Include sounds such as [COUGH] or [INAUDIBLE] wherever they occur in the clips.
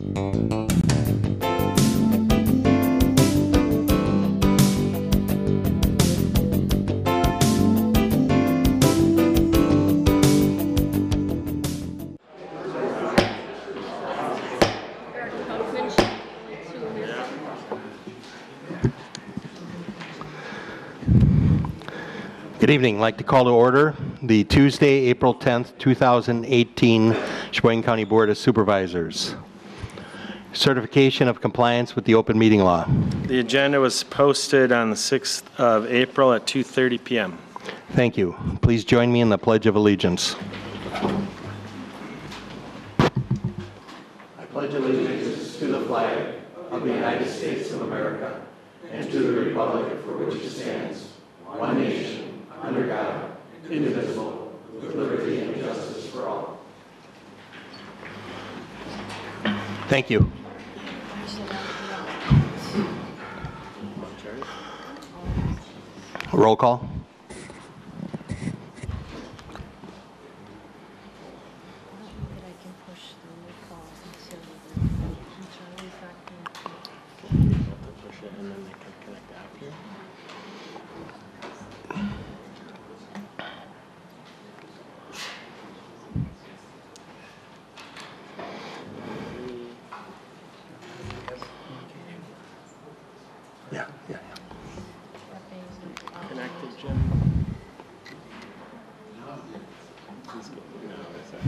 Good evening. I'd like to call to order the Tuesday, April 10th, 2018 Sheboygan County Board of Supervisors. Certification of compliance with the open meeting law. The agenda was posted on the 6th of April at 2:30 PM. Thank you. Please join me in the Pledge of Allegiance. I pledge allegiance to the flag of the United States of America and to the republic for which it stands, one nation, under God, indivisible, with liberty and justice for all. Thank you. Roll call. that I can push through the calls until the Charlie's not going Push it and then they can connect after. Yeah, yeah, Connected, Jim. He's good. No, that's it.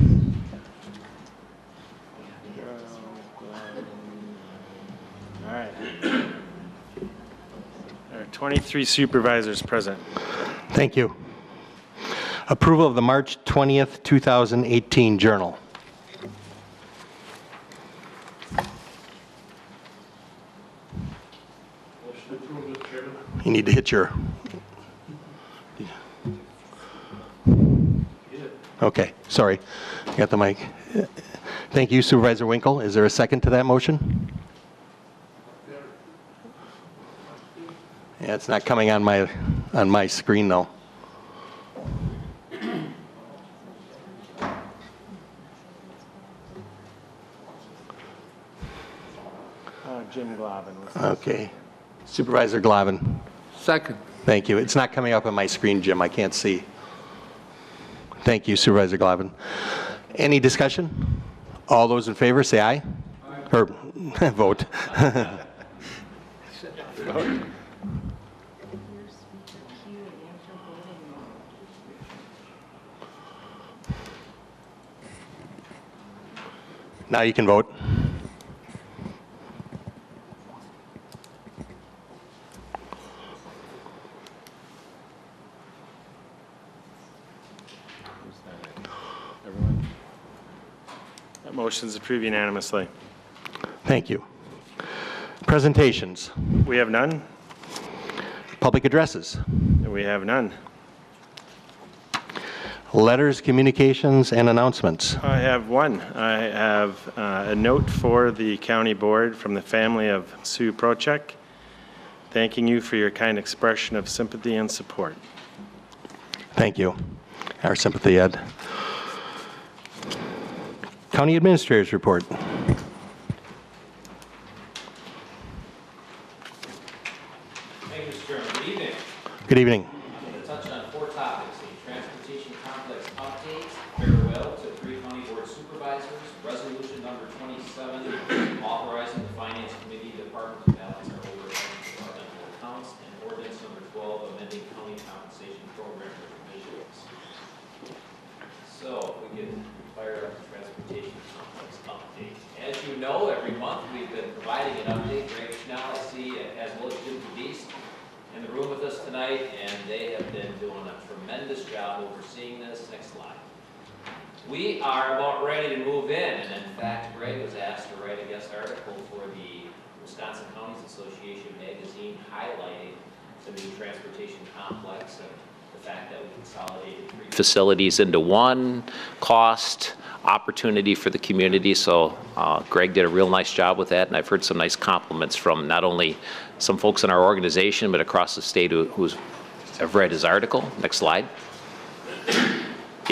All right. There 23 supervisors present. Thank you. Approval of the March 20th, 2018 Journal. You need to hit your... Okay, sorry. Got the mic. Thank you Supervisor Winkle. Is there a second to that motion? Yeah, it's not coming on my, on my screen though. Uh, Jim Glavin. Okay. Supervisor Glavin. Second. Thank you. It's not coming up on my screen, Jim. I can't see. Thank you, Supervisor Glavin. Any discussion? All those in favor, say aye. Or [LAUGHS] vote. [LAUGHS] Now you can vote. Everyone? That motion's approved unanimously. Thank you. Presentations, We have none? public addresses, We have none. Letters, communications, and announcements. I have one. I have uh, a note for the county board from the family of Sue Prochek, thanking you for your kind expression of sympathy and support. Thank you. Our sympathy, Ed. County Administrator's Report. Thank you, Mr. Chairman. Good evening. Good evening. I'm going to touch on four topics, a transportation complex update, farewell to three county board supervisors, resolution number 27, authorizing the finance committee department to balance our overhead departmental accounts, and ordinance number 12, amending county compensation program provisions. So, if we can fire up the transportation complex update. As you know, every month, we've been providing an update. Greg Schnell, I see, as well as Jim Cadiz, in the room with us tonight, and they have been doing a tremendous job overseeing this. Next slide. We are about ready to move in, and in fact, Greg was asked to write a guest article for the Wisconsin Counties Association magazine highlighting the new transportation complex and the fact that we consolidated three facilities into one, cost, opportunity for the community. So uh, Greg did a real nice job with that, and I've heard some nice compliments from not only some folks in our organization, but across the state who who's, have read his article. Next slide.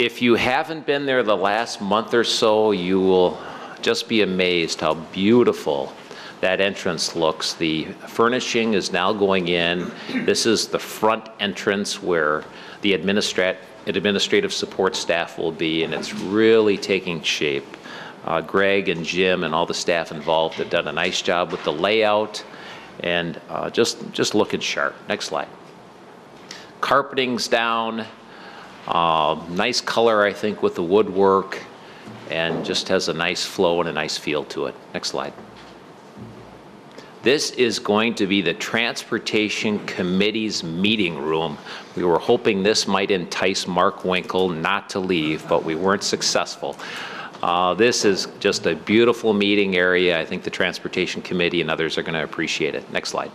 If you haven't been there the last month or so, you will just be amazed how beautiful that entrance looks. The furnishing is now going in. This is the front entrance where the administrat- administrative support staff will be, and it's really taking shape. Uh, Greg and Jim and all the staff involved have done a nice job with the layout and uh, just, just looking sharp. Next slide. Carpeting's down, uh, nice color, I think, with the woodwork, and just has a nice flow and a nice feel to it. Next slide. This is going to be the Transportation Committee's meeting room. We were hoping this might entice Mark Winkle not to leave, but we weren't successful. Uh, This is just a beautiful meeting area. I think the Transportation Committee and others are going to appreciate it. Next slide.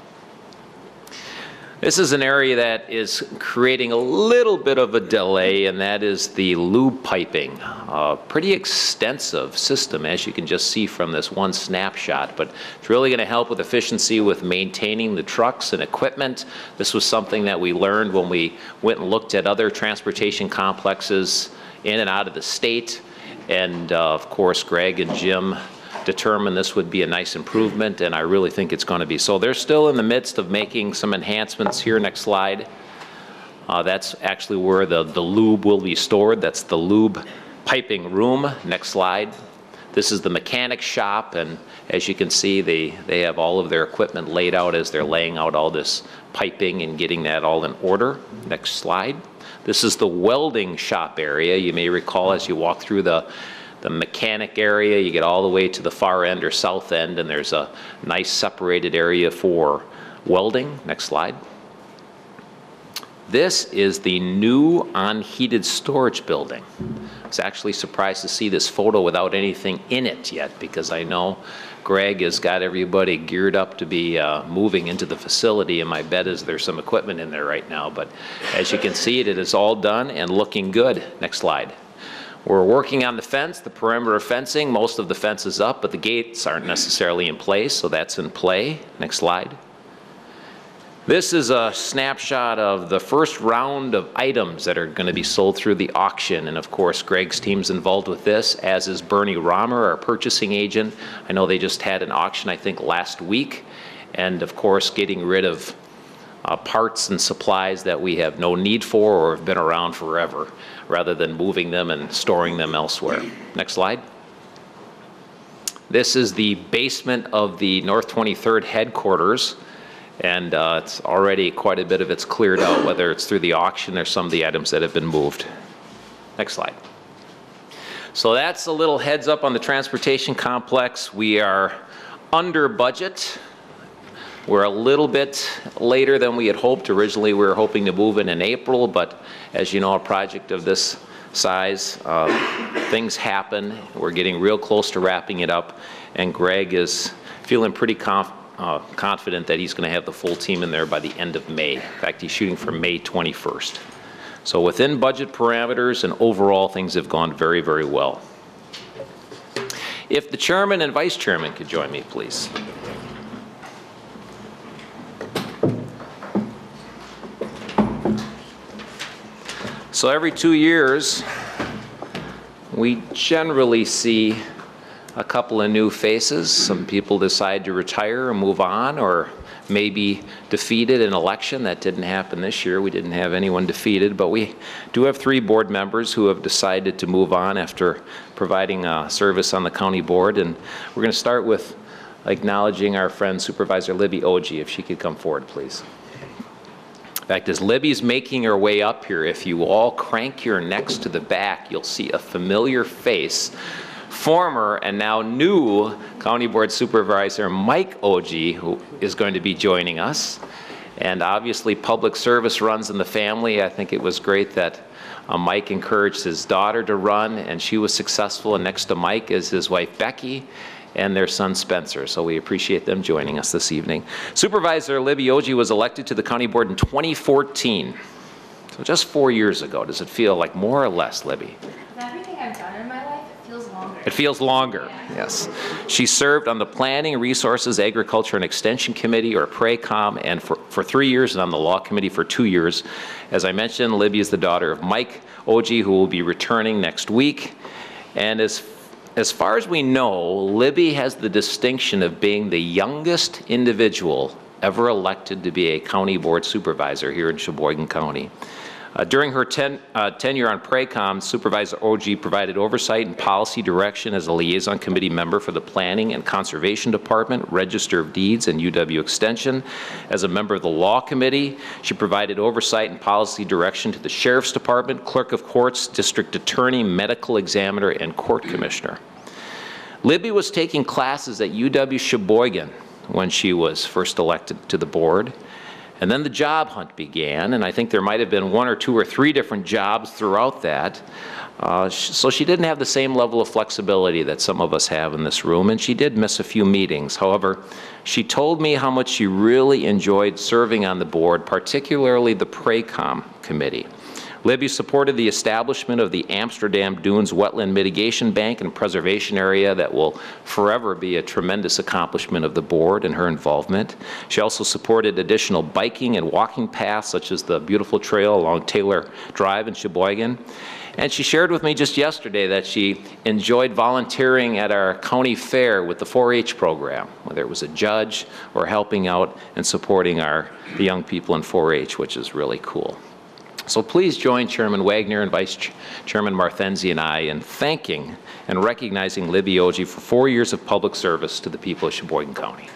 This is an area that is creating a little bit of a delay, and that is the lube piping. A pretty extensive system, as you can just see from this one snapshot, but it's really going to help with efficiency with maintaining the trucks and equipment. This was something that we learned when we went and looked at other transportation complexes in and out of the state. And uh, of course, Greg and Jim determined this would be a nice improvement, and I really think it's going to be. So they're still in the midst of making some enhancements here. Next slide. Uh, That's actually where the the lube will be stored. That's the lube piping room. Next slide. This is the mechanic shop, and as you can see, they, they have all of their equipment laid out as they're laying out all this piping and getting that all in order. Next slide. This is the welding shop area. You may recall as you walk through the, the mechanic area, you get all the way to the far end or south end, and there's a nice separated area for welding. Next slide. This is the new unheated storage building. I was actually surprised to see this photo without anything in it yet, because I know Greg has got everybody geared up to be uh, moving into the facility, and my bet is there's some equipment in there right now. But as you can see, it is all done and looking good. Next slide. We're working on the fence, the perimeter fencing. Most of the fence is up, but the gates aren't necessarily in place, so that's in play. Next slide. This is a snapshot of the first round of items that are going to be sold through the auction. And of course, Greg's team's involved with this, as is Bernie Romer, our purchasing agent. I know they just had an auction, I think, last week. And of course, getting rid of uh, parts and supplies that we have no need for or have been around forever, rather than moving them and storing them elsewhere. Next slide. This is the basement of the North 23rd headquarters, and uh, it's already quite a bit of it's cleared out, whether it's through the auction or some of the items that have been moved. Next slide. So that's a little heads up on the transportation complex. We are under budget. We're a little bit later than we had hoped. Originally, we were hoping to move in in April, but as you know, a project of this size, uh, things happen. We're getting real close to wrapping it up, and Greg is feeling pretty conf- uh, confident that he's going to have the full team in there by the end of May. In fact, he's shooting for May 21st. So within budget parameters and overall, things have gone very, very well. If the chairman and vice chairman could join me, please. So every two years, we generally see a couple of new faces. Some people decide to retire and move on, or maybe defeated in an election. That didn't happen this year. We didn't have anyone defeated, but we do have three board members who have decided to move on after providing uh, service on the county board. And we're going to start with acknowledging our friend Supervisor Libby Oji. If she could come forward, please. In fact, as Libby's making her way up here, if you all crank your necks to the back, you'll see a familiar face. Former and now new County Board Supervisor Mike Oji, who is going to be joining us. And obviously, public service runs in the family. I think it was great that uh, Mike encouraged his daughter to run, and she was successful. And next to Mike is his wife Becky and their son Spencer. So we appreciate them joining us this evening. Supervisor Libby Oji was elected to the county board in 2014. So just four years ago. Does it feel like more or less, Libby? Everything I've done in my life, it feels longer. It feels longer, yes. She served on the Planning, Resources, Agriculture, and Extension Committee, or PRACOM, and for, for three years, and on the Law Committee for two years. As I mentioned, Libby is the daughter of Mike Oji, who will be returning next week. And as as far as we know, Libby has the distinction of being the youngest individual ever elected to be a county board supervisor here in Sheboygan County. Uh, During her ten- uh, tenure on PRACOM, Supervisor OG provided oversight and policy direction as a liaison committee member for the Planning and Conservation Department, Register of Deeds, and UW Extension. As a member of the Law Committee, she provided oversight and policy direction to the Sheriff's Department, Clerk of Courts, District Attorney, Medical Examiner, and Court Commissioner. Libby was taking classes at UW Sheboygan when she was first elected to the board. And then the job hunt began, and I think there might have been one or two or three different jobs throughout that. Uh, So she didn't have the same level of flexibility that some of us have in this room, and she did miss a few meetings. However, she told me how much she really enjoyed serving on the board, particularly the PRACOM committee. Libby supported the establishment of the Amsterdam Dunes Wetland Mitigation Bank and Preservation Area that will forever be a tremendous accomplishment of the board and her involvement. She also supported additional biking and walking paths such as the beautiful trail along Taylor Drive in Sheboygan. And she shared with me just yesterday that she enjoyed volunteering at our county fair with the 4-H program, whether it was a judge or helping out and supporting our, the young people in 4-H, which is really cool. So please join Chairman Wagner and Vice Ch- Chairman Marthenzi and I in thanking and recognizing Libby Ogi for four years of public service to the people of Sheboygan County.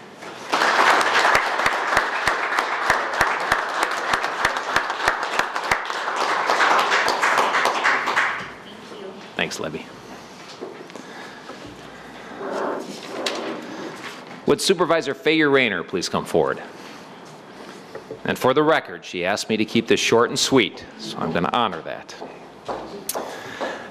Thanks, Libby. Would Supervisor Fayer Rayner please come forward? And for the record, she asked me to keep this short and sweet, so I'm going to honor that.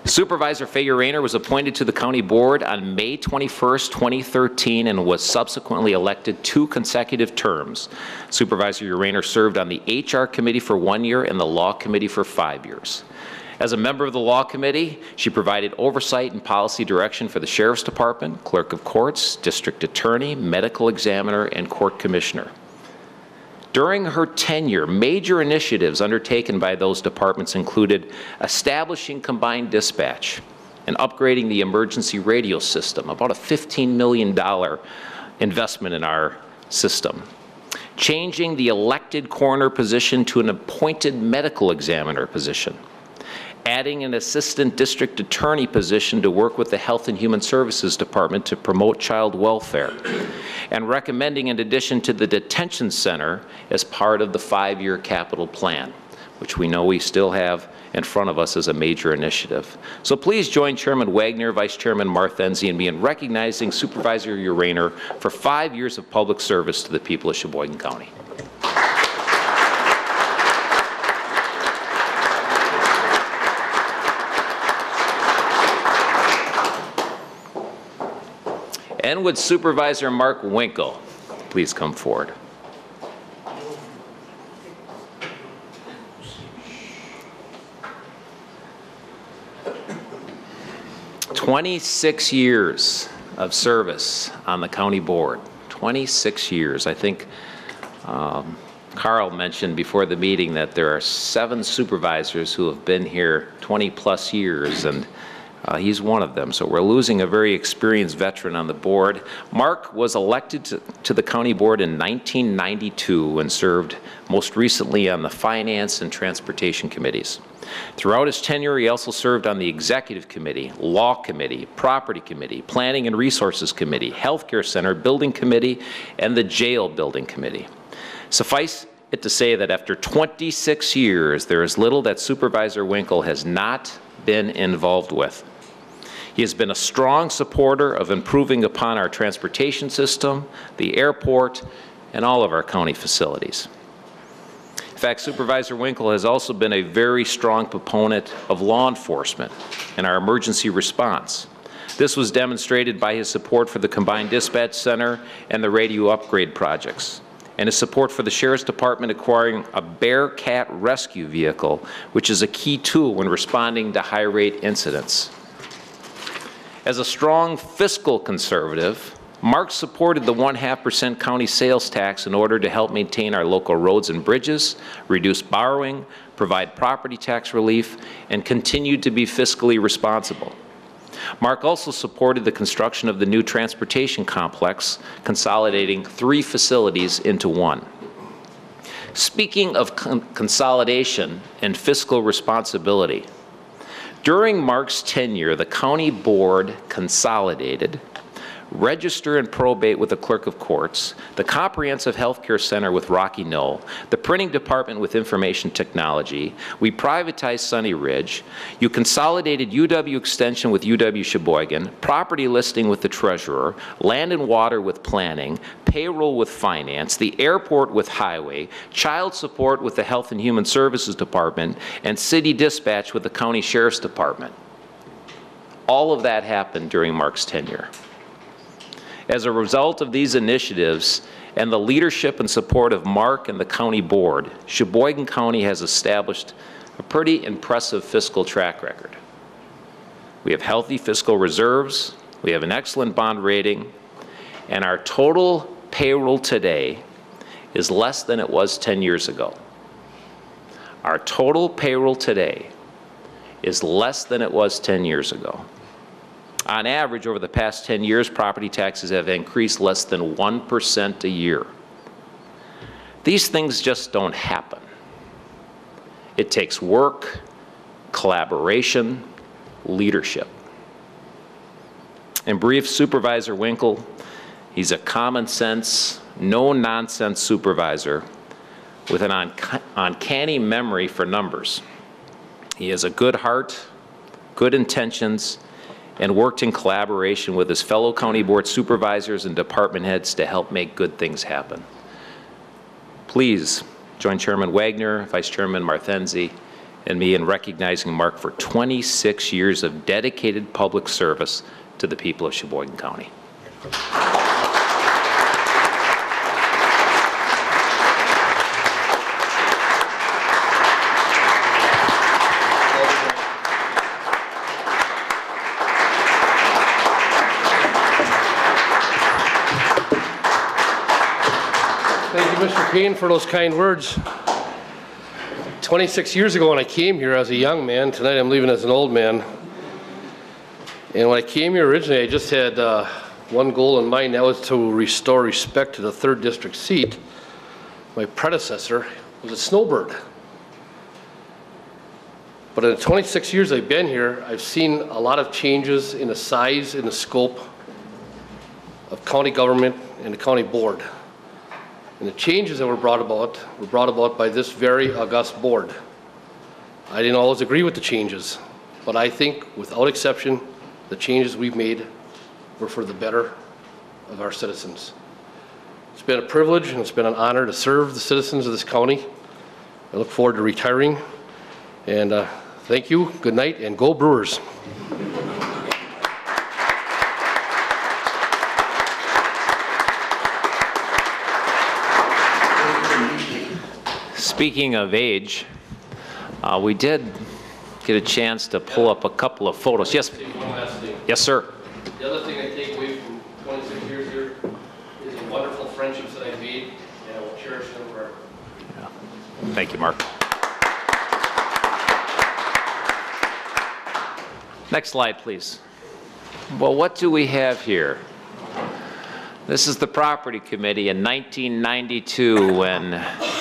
Supervisor Fayer Rayner was appointed to the county board on May 21st, 2013, and was subsequently elected two consecutive terms. Supervisor Rayner served on the HR committee for one year and the law committee for five years. As a member of the Law Committee, she provided oversight and policy direction for the Sheriff's Department, Clerk of Courts, District Attorney, Medical Examiner, and Court Commissioner. During her tenure, major initiatives undertaken by those departments included establishing combined dispatch and upgrading the emergency radio system, about a $15 million investment in our system. Changing the elected coroner position to an appointed medical examiner position. Adding an assistant district attorney position to work with the Health and Human Services Department to promote child welfare and recommending an addition to the detention center as part of the five-year capital plan, which we know we still have in front of us as a major initiative. So please join Chairman Wagner, Vice Chairman Marthenzi, and me in recognizing Supervisor Urainer for five years of public service to the people of Sheboygan County. And would Supervisor Mark Winkle please come forward? Twenty-six years of service on the county board. Twenty-six years. I think um, Carl mentioned before the meeting that there are seven supervisors who have been here 20-plus years, and uh, he's one of them. So we're losing a very experienced veteran on the board. Mark was elected to, to the county board in 1992 and served most recently on the Finance and Transportation Committees. Throughout his tenure, he also served on the Executive Committee, Law Committee, Property Committee, Planning and Resources Committee, Healthcare Center Building Committee, and the Jail Building Committee. Suffice it to say that after 26 years, there is little that Supervisor Winkle has not been involved with. He has been a strong supporter of improving upon our transportation system, the airport, and all of our county facilities. In fact, Supervisor Winkle has also been a very strong proponent of law enforcement and our emergency response. This was demonstrated by his support for the Combined Dispatch Center and the radio upgrade projects, and his support for the Sheriff's Department acquiring a Bearcat rescue vehicle, which is a key tool when responding to high-rate incidents. As a strong fiscal conservative, Mark supported the one-half percent county sales tax in order to help maintain our local roads and bridges, reduce borrowing, provide property tax relief, and continue to be fiscally responsible. Mark also supported the construction of the new transportation complex, consolidating three facilities into one. Speaking of con- consolidation and fiscal responsibility, during Mark's tenure, the county board consolidated register and probate with the clerk of courts, the comprehensive healthcare center with Rocky Knoll, the printing department with information technology. We privatized Sunny Ridge. You consolidated UW Extension with UW Sheboygan, property listing with the treasurer, land and water with planning, payroll with finance, the airport with highway, child support with the health and human services department, and city dispatch with the county sheriff's department. All of that happened during Mark's tenure. As a result of these initiatives and the leadership and support of Mark and the county board, Sheboygan County has established a pretty impressive fiscal track record. We have healthy fiscal reserves, we have an excellent bond rating, and our total payroll today is less than it was 10 years ago. Our total payroll today is less than it was 10 years ago. On average, over the past 10 years, property taxes have increased less than 1% a year. These things just don't happen. It takes work, collaboration, leadership. In brief, Supervisor Winkle, he's a common sense, no nonsense supervisor with an unca- uncanny memory for numbers. He has a good heart, good intentions, and worked in collaboration with his fellow county board supervisors and department heads to help make good things happen. Please join Chairman Wagner, Vice Chairman Marthenzi, and me in recognizing Mark for 26 years of dedicated public service to the people of Sheboygan County. Payne, for those kind words. 26 years ago when I came here as a young man, tonight I'm leaving as an old man. And when I came here originally, I just had uh, one goal in mind, that was to restore respect to the third district seat. My predecessor was a snowbird. But in the 26 years I've been here, I've seen a lot of changes in the size and the scope of county government and the county board. And the changes that were brought about were brought about by this very august board. I didn't always agree with the changes, but I think, without exception, the changes we've made were for the better of our citizens. It's been a privilege and it's been an honor to serve the citizens of this county. I look forward to retiring, and uh, thank you, good night, and go Brewers. Speaking of age, uh, we did get a chance to pull up a couple of photos. Yes, One last thing. yes, sir. The other thing I take away from 26 years here is the wonderful friendships that I've made, and I will cherish them forever. Thank you, Mark. Next slide, please. Well, what do we have here? This is the Property Committee in 1992 when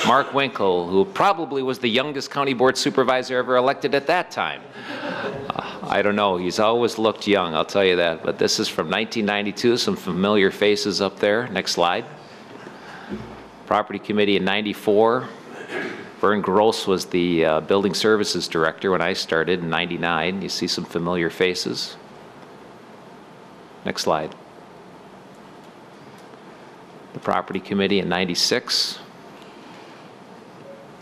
Mark Winkle, who probably was the youngest county board supervisor ever elected at that time. Uh, I don't know, he's always looked young, I'll tell you that. But this is from 1992, some familiar faces up there. Next slide. Property Committee in 94. Vern Gross was the uh, Building Services Director when I started in 99. You see some familiar faces. Next slide. The Property Committee in 96.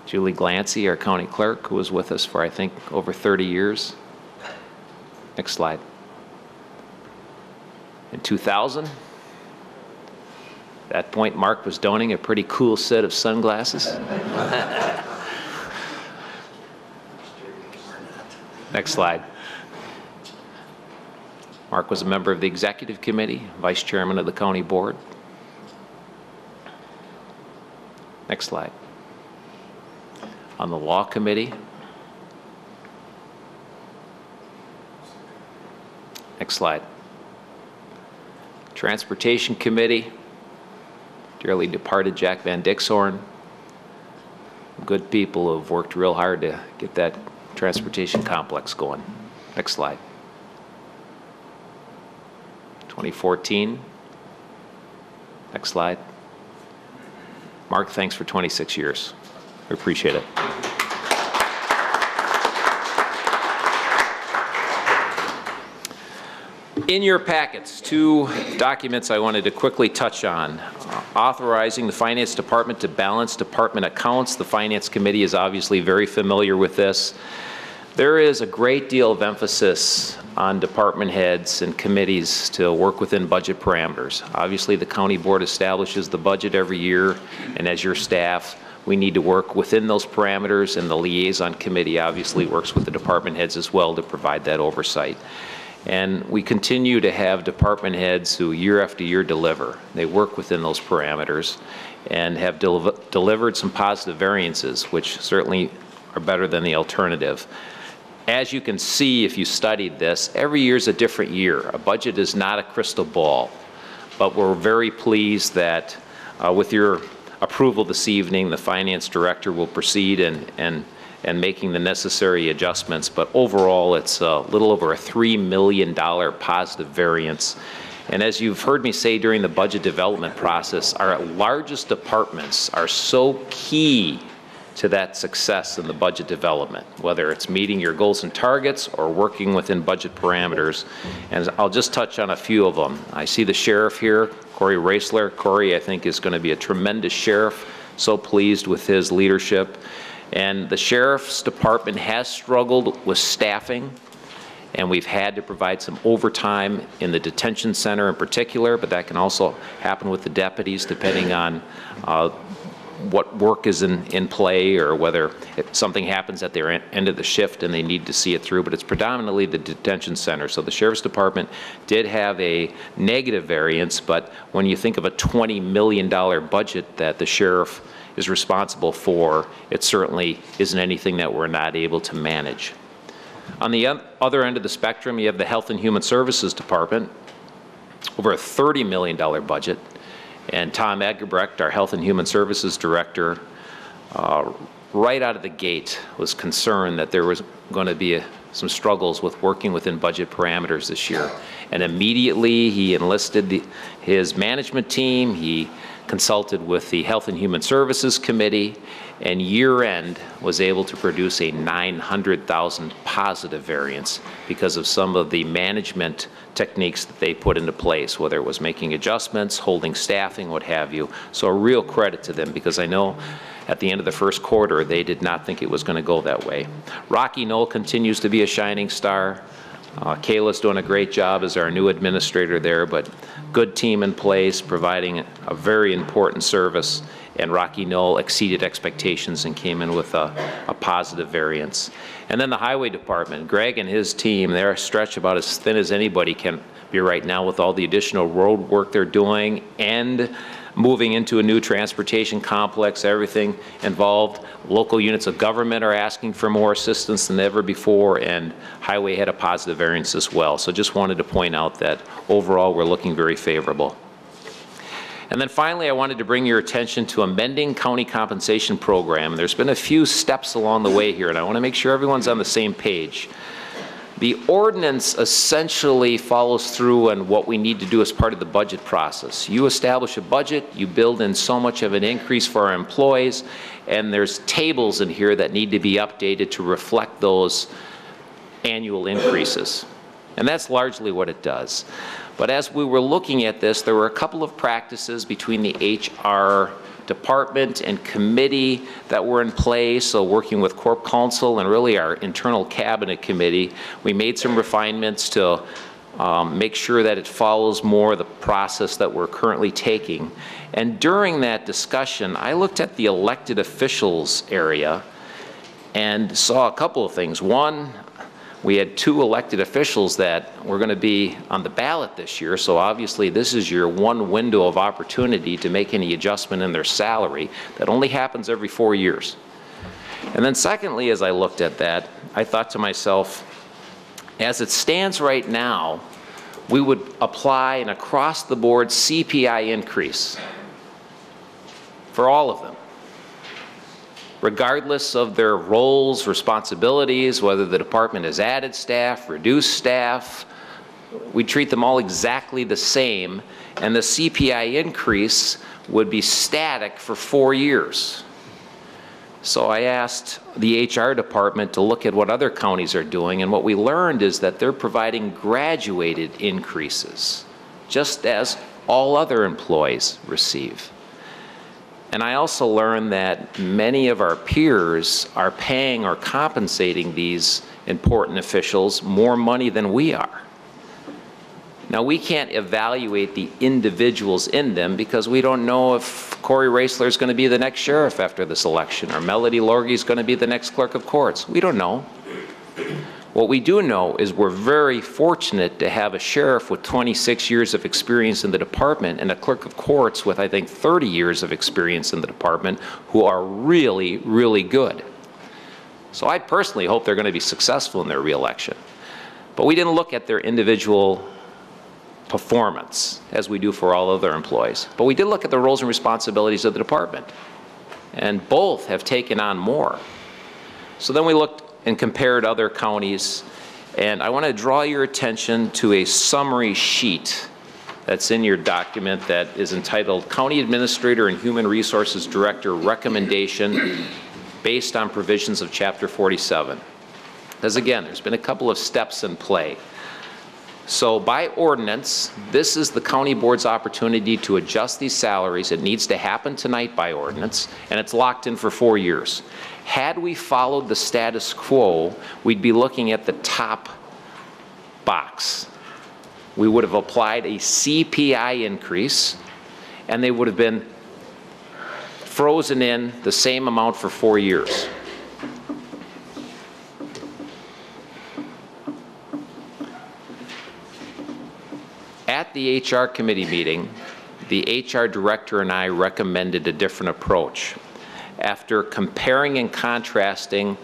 Julie Glancy, our county clerk, who was with us for, I think, over 30 years. Next slide. In 2000, at that point, Mark was donning a pretty cool set of sunglasses. [LAUGHS] Next slide. Mark was a member of the Executive Committee, Vice Chairman of the County Board. Next slide. On the Law Committee. Next slide. Transportation Committee, dearly departed Jack Van Dixhorn. Good people who have worked real hard to get that transportation complex going. Next slide. 2014. Next slide. Mark, thanks for 26 years. We appreciate it. In your packets, two documents I wanted to quickly touch on. Authorizing the Finance Department to balance department accounts. The Finance Committee is obviously very familiar with this. There is a great deal of emphasis on department heads and committees to work within budget parameters. Obviously, the county board establishes the budget every year, and as your staff, we need to work within those parameters, and the liaison committee obviously works with the department heads as well to provide that oversight. And we continue to have department heads who year after year deliver. They work within those parameters and have del- delivered some positive variances, which certainly are better than the alternative. As you can see, if you studied this, every year is a different year. A budget is not a crystal ball. But we're very pleased that uh, with your approval this evening, the finance director will proceed and, and, and making the necessary adjustments. But overall, it's a little over a $3 million positive variance. And as you've heard me say during the budget development process, our largest departments are so key to that success in the budget development, whether it's meeting your goals and targets or working within budget parameters. And I'll just touch on a few of them. I see the sheriff here, Corey Roeseler. Corey, I think, is going to be a tremendous sheriff. So pleased with his leadership. And the sheriff's department has struggled with staffing, and we've had to provide some overtime in the detention center in particular, but that can also happen with the deputies depending on uh, what work is in, in play or whether something happens at their en- end of the shift and they need to see it through, but it's predominantly the detention center. So the sheriff's department did have a negative variance, but when you think of a $20 million budget that the sheriff is responsible for, it certainly isn't anything that we're not able to manage. On the other end of the spectrum, you have the Health and Human Services Department, over a $30 million budget. And Tom Eggebrecht, our Health and Human Services Director, uh, right out of the gate was concerned that there was going to be a- some struggles with working within budget parameters this year. And immediately, he enlisted the- his management team, he consulted with the Health and Human Services Committee, and year-end was able to produce a 900,000 positive variance because of some of the management techniques that they put into place, whether it was making adjustments, holding staffing, what have you. So a real credit to them, because I know at the end of the first quarter, they did not think it was going to go that way. Rocky Knoll continues to be a shining star. Uh, Kayla's doing a great job as our new administrator there, but good team in place, providing a very important service. And Rocky Knoll exceeded expectations and came in with a, a positive variance. And then the Highway Department, Greg and his team, they're stretched about as thin as anybody can be right now with all the additional road work they're doing and moving into a new transportation complex, everything involved. Local units of government are asking for more assistance than ever before, and Highway had a positive variance as well. So just wanted to point out that overall, we're looking very favorable. And then finally, I wanted to bring your attention to amending county compensation program. There's been a few steps along the way here, and I want to make sure everyone's on the same page. The ordinance essentially follows through on what we need to do as part of the budget process. You establish a budget, you build in so much of an increase for our employees, and there's tables in here that need to be updated to reflect those annual increases. And that's largely what it does. But as we were looking at this, there were a couple of practices between the HR department and committee that were in place, so working with Corp Counsel and really our internal cabinet committee, we made some refinements to um, make sure that it follows more the process that we're currently taking. And during that discussion, I looked at the elected officials area and saw a couple of things. One, we had two elected officials that were going to be on the ballot this year, so obviously this is your one window of opportunity to make any adjustment in their salary. That only happens every four years. And then secondly, as I looked at that, I thought to myself, as it stands right now, we would apply an across-the-board CPI increase for all of them, regardless of their roles, responsibilities, whether the department has added staff, reduced staff. We treat them all exactly the same, and the CPI increase would be static for four years. So I asked the HR department to look at what other counties are doing, and what we learned is that they're providing graduated increases, just as all other employees receive. And I also learned that many of our peers are paying or compensating these important officials more money than we are. Now, we can't evaluate the individuals in them because we don't know if Corey Roeseler is going to be the next sheriff after this election, or Melody Lorge is going to be the next clerk of courts. We don't know. What we do know is we're very fortunate to have a sheriff with 26 years of experience in the department and a clerk of courts with, I think, 30 years of experience in the department who are really, really good. So I personally hope they're going to be successful in their reelection. But we didn't look at their individual performance as we do for all other employees. But we did look at the roles and responsibilities of the department. And both have taken on more. So then we looked and compared other counties. And I want to draw your attention to a summary sheet that's in your document that is entitled County Administrator and Human Resources Director Recommendation based on provisions of Chapter 47. Because again, there's been a couple of steps in play. So by ordinance, this is the county board's opportunity to adjust these salaries. It needs to happen tonight by ordinance, and it's locked in for four years. Had we followed the status quo, we'd be looking at the top box. We would have applied a CPI increase, and they would have been frozen in the same amount for four years. At the HR committee meeting, the HR director and I recommended a different approach. After comparing and contrasting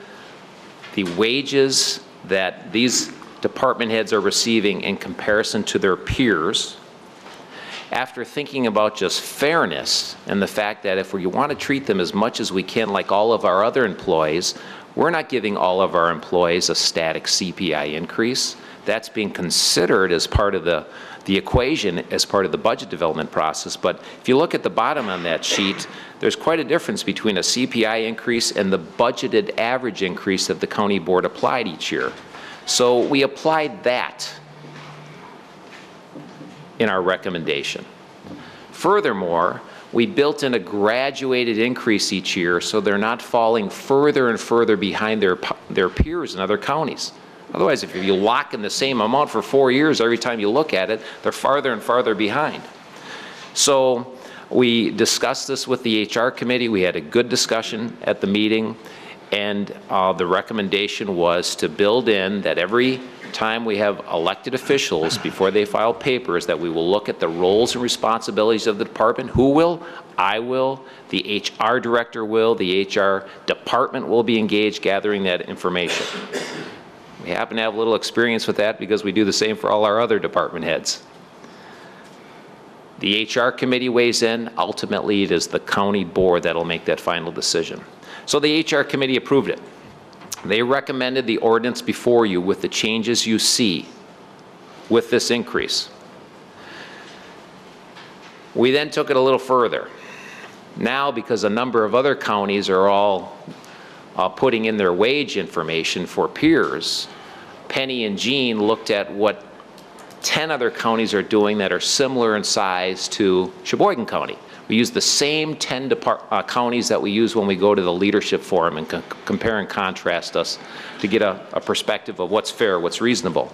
the wages that these department heads are receiving in comparison to their peers, after thinking about just fairness and the fact that if we want to treat them as much as we can like all of our other employees, we're not giving all of our employees a static CPI increase. That's being considered as part of the, the equation as part of the budget development process. But if you look at the bottom on that sheet, there's quite a difference between a CPI increase and the budgeted average increase that the county board applied each year. So we applied that in our recommendation. Furthermore, we built in a graduated increase each year so they're not falling further and further behind their, their peers in other counties. Otherwise, if you lock in the same amount for four years, every time you look at it, they're farther and farther behind. So we discussed this with the HR committee. We had a good discussion at the meeting. And uh, the recommendation was to build in that every time we have elected officials, before they file papers, that we will look at the roles and responsibilities of the department. Who will? I will. The HR director will. The HR department will be engaged gathering that information. We happen to have a little experience with that because we do the same for all our other department heads. The HR committee weighs in. Ultimately, it is the county board that'll make that final decision. So the HR committee approved it. They recommended the ordinance before you with the changes you see with this increase. We then took it a little further. Now, because a number of other counties are all uh, putting in their wage information for peers, Penny and Jean looked at what 10 other counties are doing that are similar in size to Sheboygan County. We use the same 10 depart- uh, counties that we use when we go to the leadership forum and co- compare and contrast us to get a, a perspective of what's fair, what's reasonable.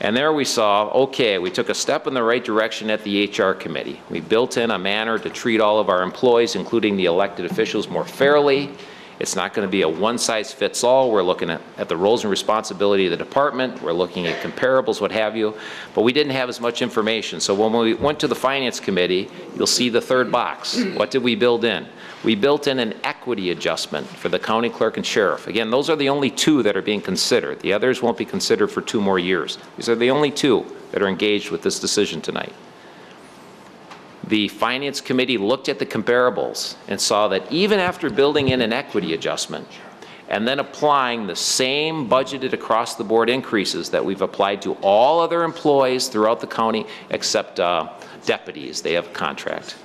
And there we saw, okay, we took a step in the right direction at the HR committee. We built in a manner to treat all of our employees, including the elected officials, more fairly. It's not going to be a one-size-fits-all. We're looking at, at the roles and responsibility of the department. We're looking at comparables, what have you. But we didn't have as much information. So when we went to the finance committee, you'll see the third box. What did we build in? We built in an equity adjustment for the county clerk and sheriff. Again, those are the only two that are being considered. The others won't be considered for two more years. These are the only two that are engaged with this decision tonight. The Finance Committee looked at the comparables and saw that even after building in an equity adjustment and then applying the same budgeted across-the-board increases that we've applied to all other employees throughout the county except uh, deputies, they have a contract.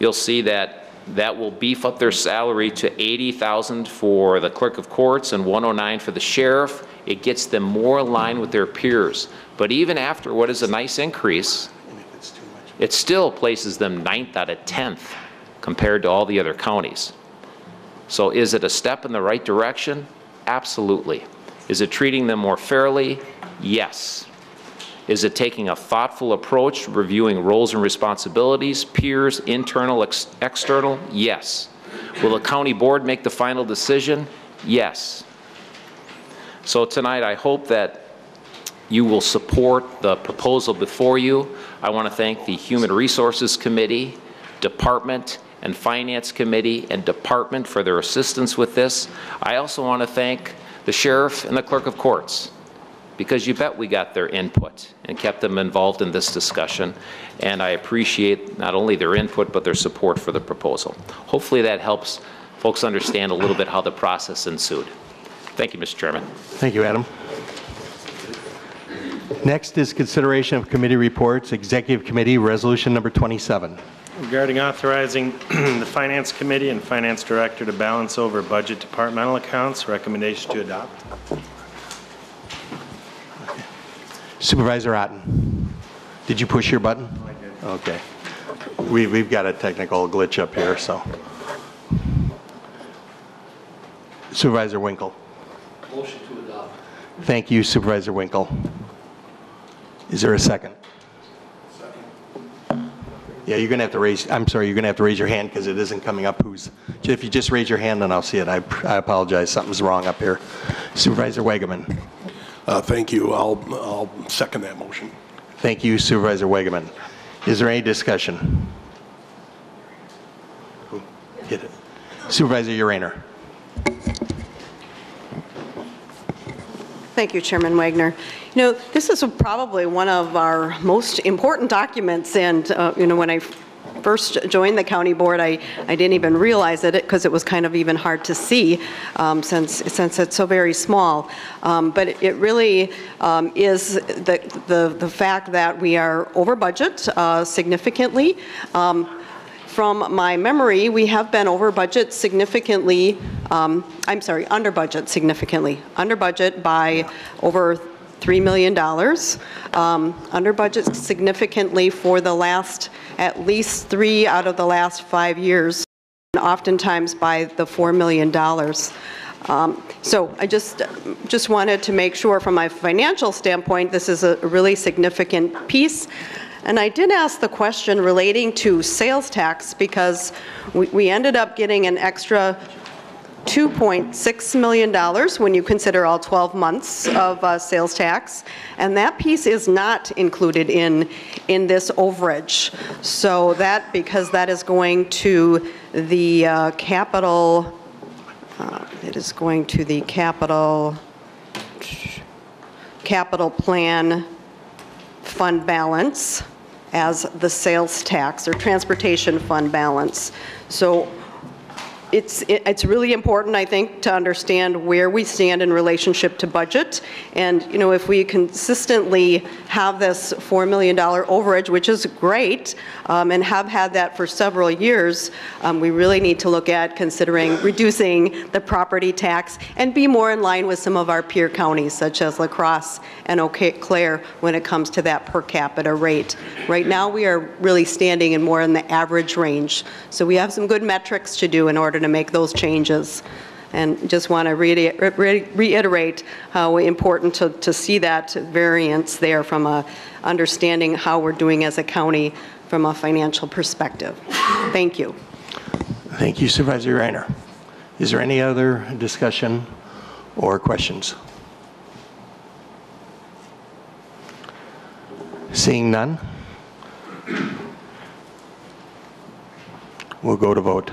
You'll see that that will beef up their salary to 80,000 for the clerk of courts and 109 for the sheriff. It gets them more aligned with their peers. But even after what is a nice increase, it still places them ninth out of 10th compared to all the other counties. So is it a step in the right direction? Absolutely. Is it treating them more fairly? Yes. Is it taking a thoughtful approach, reviewing roles and responsibilities, peers, internal, ex- external? Yes. Will the county board make the final decision? Yes. So tonight, I hope that you will support the proposal before you. I want to thank the Human Resources Committee, Department, and Finance Committee and Department for their assistance with this. I also want to thank the Sheriff and the Clerk of Courts, because you bet we got their input and kept them involved in this discussion. And I appreciate not only their input, but their support for the proposal. Hopefully that helps folks understand a little bit how the process ensued. Thank you, Mr. Chairman. Thank you, Adam. Next is consideration of committee reports, Executive Committee Resolution Number 27. Regarding authorizing [CLEARS THROAT] the Finance Committee and Finance Director to balance over budget departmental accounts, recommendation to adopt. Supervisor Otten, did you push your button? I did. Okay. We, we've got a technical glitch up here, so. Supervisor Winkle. Motion to adopt. Thank you Supervisor Winkle. Is there a second? Yeah, you're going to have to raise, I'm sorry, you're going to have to raise your hand because it isn't coming up who's, if you just raise your hand, then I'll see it. I I apologize, something's wrong up here. Supervisor Wagaman. Uh, Thank you. I'll, I'll second that motion. Thank you Supervisor Wagaman. Is there any discussion? Who? Get it. Supervisor Uraner. Thank you, Chairman Wagner. You know, this is probably one of our most important documents, and, uh, you know, when I first joined the county board, I, I didn't even realize it, because it was kind of even hard to see, um, since, since it's so very small. Um, But it really um, is the, the, the fact that we are over budget uh, significantly. Um, from my memory, we have been over budget significantly, um, I'm sorry, under budget significantly, under budget by over $3 million, um, under budget significantly for the last, at least three out of the last five years, oftentimes by the $4 million. Um, So I just, just wanted to make sure from my financial standpoint, this is a really significant piece. And I did ask the question relating to sales tax because we, we ended up getting an extra $2.6 million when you consider all 12 months of uh, sales tax, and that piece is not included in, in this overage. So that, because that is going to the uh, capital, uh, it is going to the capital, capital plan fund balance as the sales tax or transportation fund balance. So it's, it- it's really important, I think, to understand where we stand in relationship to budget. And, you know, if we consistently have this $4 million overage, which is great, um, and have had that for several years, um, we really need to look at considering reducing the property tax and be more in line with some of our peer counties, such as La Crosse and Eau Claire, when it comes to that per capita rate. Right now, we are really standing in more in the average range. So we have some good metrics to do in order to make those changes. And just want to reiterate how important to, to see that variance there from a understanding how we're doing as a county from a financial perspective. Thank you. Thank you Supervisor Reiner. Is there any other discussion or questions? Seeing none? We'll go to vote.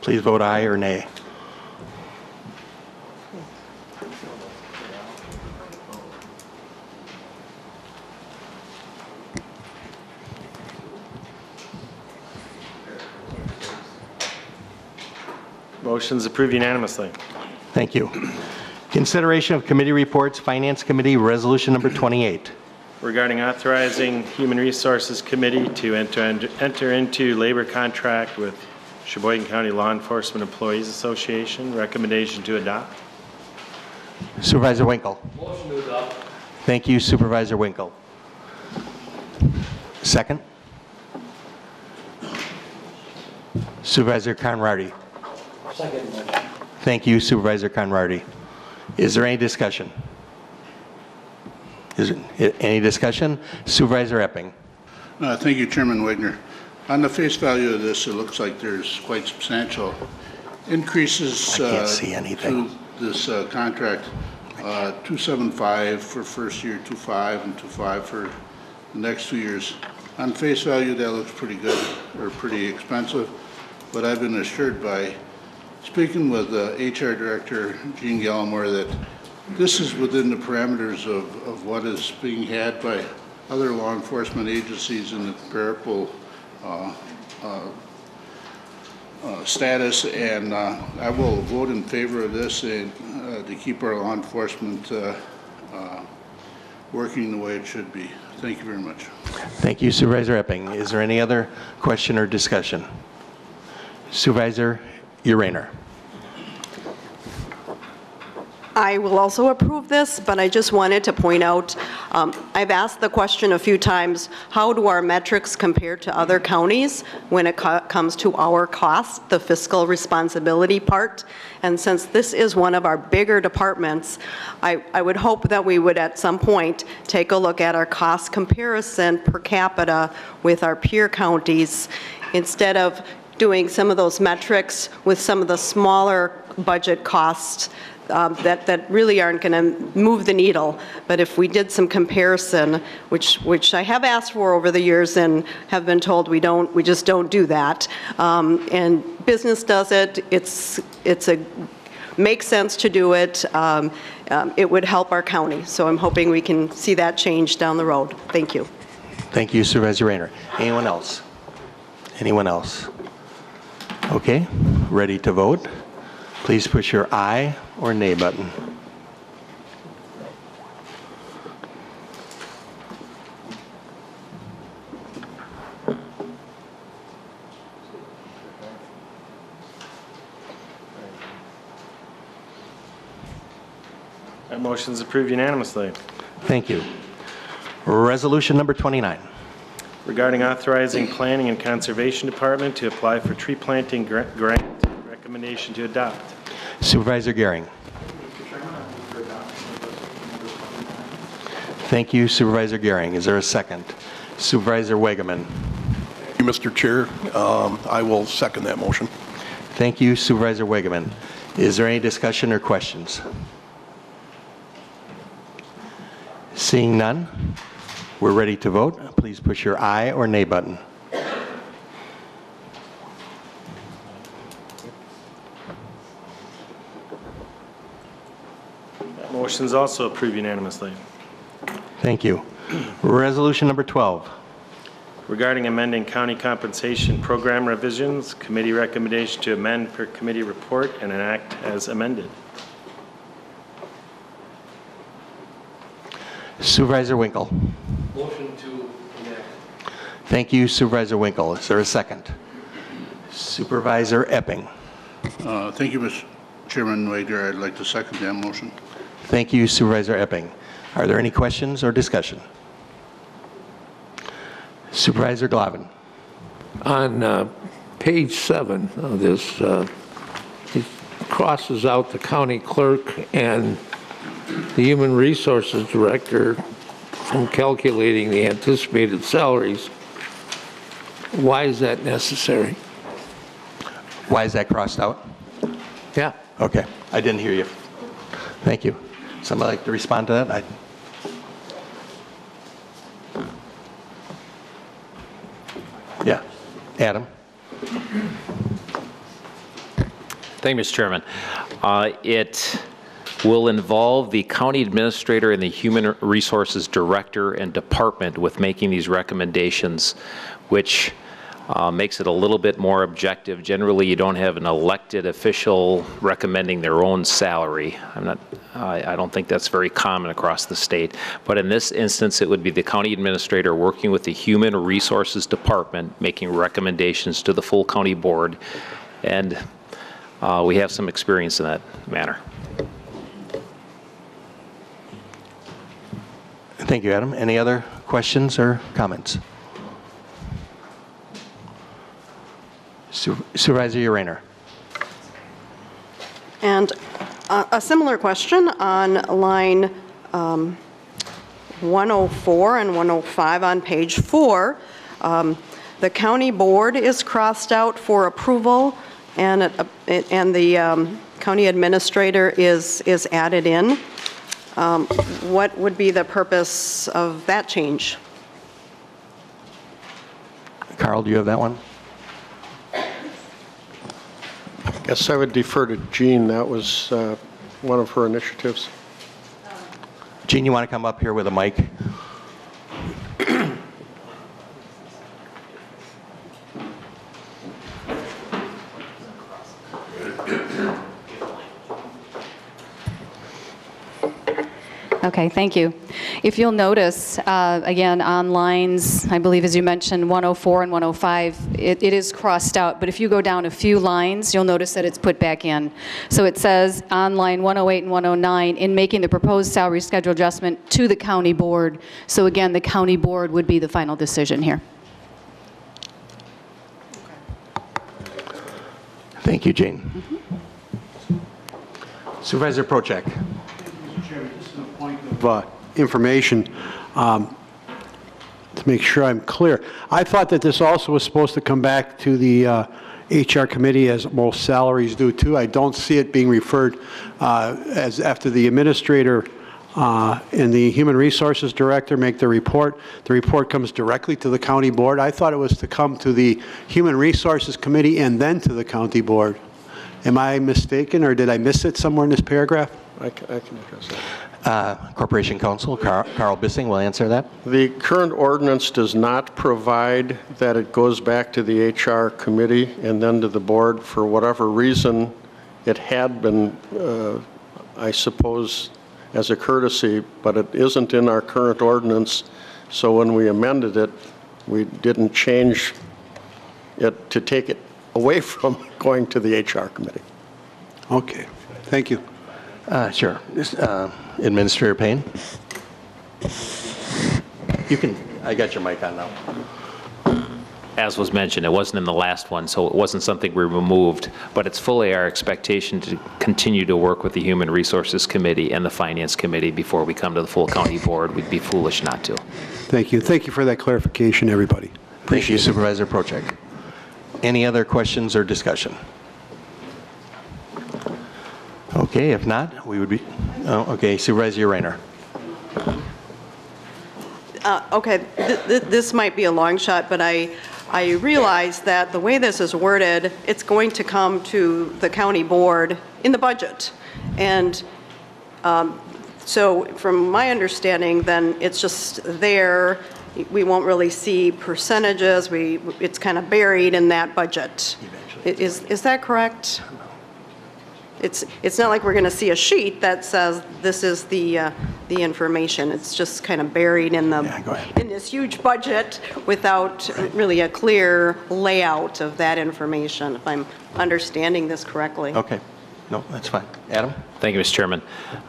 Please vote aye or nay. Motion's approved unanimously. Thank you. Consideration of committee reports, Finance Committee Resolution Number 28. Regarding authorizing Human Resources Committee to enter enter into labor contract with Sheboygan County Law Enforcement Employees Association. Recommendation to adopt. Supervisor Winkle. Motion to adopt. Thank you Supervisor Winkle. Second? Supervisor Conrady. Second. Thank you Supervisor Conrady. Is there any discussion? Is there any discussion? Supervisor Epping. Uh, Thank you, Chairman Wagner. On the face value of this, it looks like there's quite substantial increases. I can't uh, see anything. To this uh, contract, Uh, 275 for first year, 25, and 25 for the next two years. On face value, that looks pretty good, or pretty expensive, but I've been assured by speaking with uh, HR Director Gene Gallimore that this is within the parameters of, of what is being had by other law enforcement agencies in the comparable uh, uh, uh, status, and uh, I will vote in favor of this and uh, to keep our law enforcement uh, working the way it should be. Thank you very much. Thank you Supervisor Epping. Is there any other question or discussion? Supervisor Urainer. I will also approve this, but I just wanted to point out, um, I've asked the question a few times, how do our metrics compare to other counties when it co- comes to our cost, the fiscal responsibility part? And since this is one of our bigger departments, I, I would hope that we would at some point take a look at our cost comparison per capita with our peer counties instead of doing some of those metrics with some of the smaller budget costs um, that, that really aren't going to move the needle. But if we did some comparison, which, which I have asked for over the years and have been told we don't, we just don't do that. Um, And business does it, it's, it's a, makes sense to do it. Um, um, It would help our county. So I'm hoping we can see that change down the road. Thank you. Thank you Supervisor Rayner. Anyone else? Anyone else? Okay, ready to vote? Please push your aye or nay button. That motion is approved unanimously. Thank you. Resolution number 29. Regarding authorizing Planning and Conservation Department to apply for tree planting gra- grant. Recommendation to adopt. Supervisor Gehring. Thank you Supervisor Gehring. Is there a second? Supervisor Wegeman. Thank you, Mr. Chair. Um, I will second that motion. Thank you Supervisor Wegeman. Is there any discussion or questions? Seeing none, we're ready to vote. Please push your aye or nay button. Motion's also approved unanimously. Thank you. Resolution number 12. Regarding amending county compensation program revisions, committee recommendation to amend per committee report and enact as amended. Supervisor Winkle. Motion to enact. Thank you Supervisor Winkle. Is there a second? Supervisor Epping. Uh, Thank you, Mr. Chairman Wagner. I'd like to second that motion. Thank you Supervisor Epping. Are there any questions or discussion? Supervisor Glavin. On uh, page seven of this, uh, it crosses out the county clerk and the human resources director from calculating the anticipated salaries. Why is that necessary? Why is that crossed out? Yeah. Okay, I didn't hear you. Thank you. Somebody like to respond to that? I- Yeah, Adam? Thank you, Mr. Chairman. Uh, It will involve the county administrator and the human resources director and department with making these recommendations, which uh, makes it a little bit more objective. Generally, you don't have an elected official recommending their own salary. I'm not, I I don't think that's very common across the state. But in this instance, it would be the county administrator working with the Human Resources Department, making recommendations to the full county board. And uh, we have some experience in that manner. Thank you, Adam. Any other questions or comments? Supervisor Urainer. And a a similar question on line um, 104 and 105 on page four. Um, The county board is crossed out for approval, and it- it- and the um, county administrator is is added in. Um, What would be the purpose of that change? Carl, do you have that one? Guess I would defer to Jean. That was uh, one of her initiatives. Jean, you want to come up here with a mic? Okay, thank you. If you'll notice, uh, again, on lines, I believe as you mentioned, 104 and 105, it it is crossed out, but if you go down a few lines, you'll notice that it's put back in. So it says on line 108 and 109, in making the proposed salary schedule adjustment to the county board. So again, the county board would be the final decision here. Thank you, Jane. Supervisor Procheck. Of uh, information um, to make sure I'm clear. I thought that this also was supposed to come back to the uh, HR committee as most salaries do too. I don't see it being referred uh, as after the administrator uh, and the human resources director make the report, the report comes directly to the county board. I thought it was to come to the human resources committee and then to the county board. Am I mistaken or did I miss it somewhere in this paragraph? I ca- I can address that. Uh, Corporation Counsel, Car- Carl Bissing will answer that. The current ordinance does not provide that it goes back to the HR committee and then to the board for whatever reason. It had been, uh, I suppose, as a courtesy, but it isn't in our current ordinance. So when we amended it, we didn't change it to take it away [LAUGHS] from going to the HR committee. Okay, thank you. Uh, Sure. Uh, Administrator Payne? You can, I got your mic on now. As was mentioned, it wasn't in the last one, so it wasn't something we removed, but it's fully our expectation to continue to work with the Human Resources Committee and the Finance Committee before we come to the full county board. We'd be foolish not to. Thank you. Thank you for that clarification, everybody. Thank you, Supervisor Procheck. Any other questions or discussion? Okay, if not, we would be, oh, okay, Supervisor Urainer. Uh, Okay, th- th- this might be a long shot, but I, I realize that the way this is worded, it's going to come to the county board in the budget. And um, so from my understanding, then it's just there, we won't really see percentages, we, it's kind of buried in that budget. I- Is, is that correct? It's, it's not like we're going to see a sheet that says this is the, uh, the information. It's just kind of buried in the, in this huge budget without really a clear layout of that information, if I'm understanding this correctly. Okay, no, that's fine. Adam? Thank you, Mr. Chairman.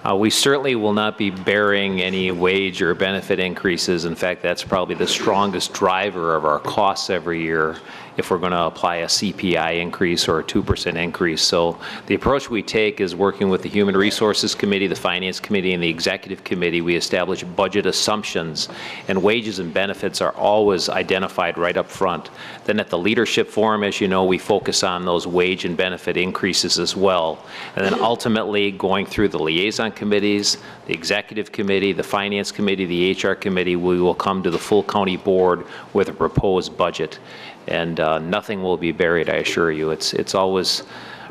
Uh, We certainly will not be bearing any wage or benefit increases. In fact, that's probably the strongest driver of our costs every year if we're going to apply a CPI increase or a 2% increase. So the approach we take is working with the Human Resources Committee, the Finance Committee, and the Executive Committee. We establish budget assumptions, and wages and benefits are always identified right up front. Then at the Leadership Forum, as you know, we focus on those wage and benefit increases as well. And then ultimately, going through the liaison committees, the Executive Committee, the Finance Committee, the HR Committee, we will come to the full county board with a proposed budget. And uh, nothing will be buried, I assure you. It's, it's always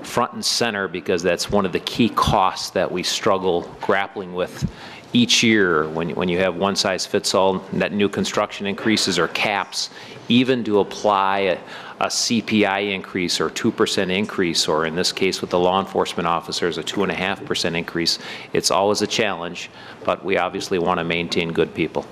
front and center because that's one of the key costs that we struggle grappling with each year, when, when you have one-size-fits-all, net new construction increases or caps, even to apply a, a CPI increase or 2% increase, or in this case with the law enforcement officers, a 2.5% increase, it's always a challenge, but we obviously want to maintain good people.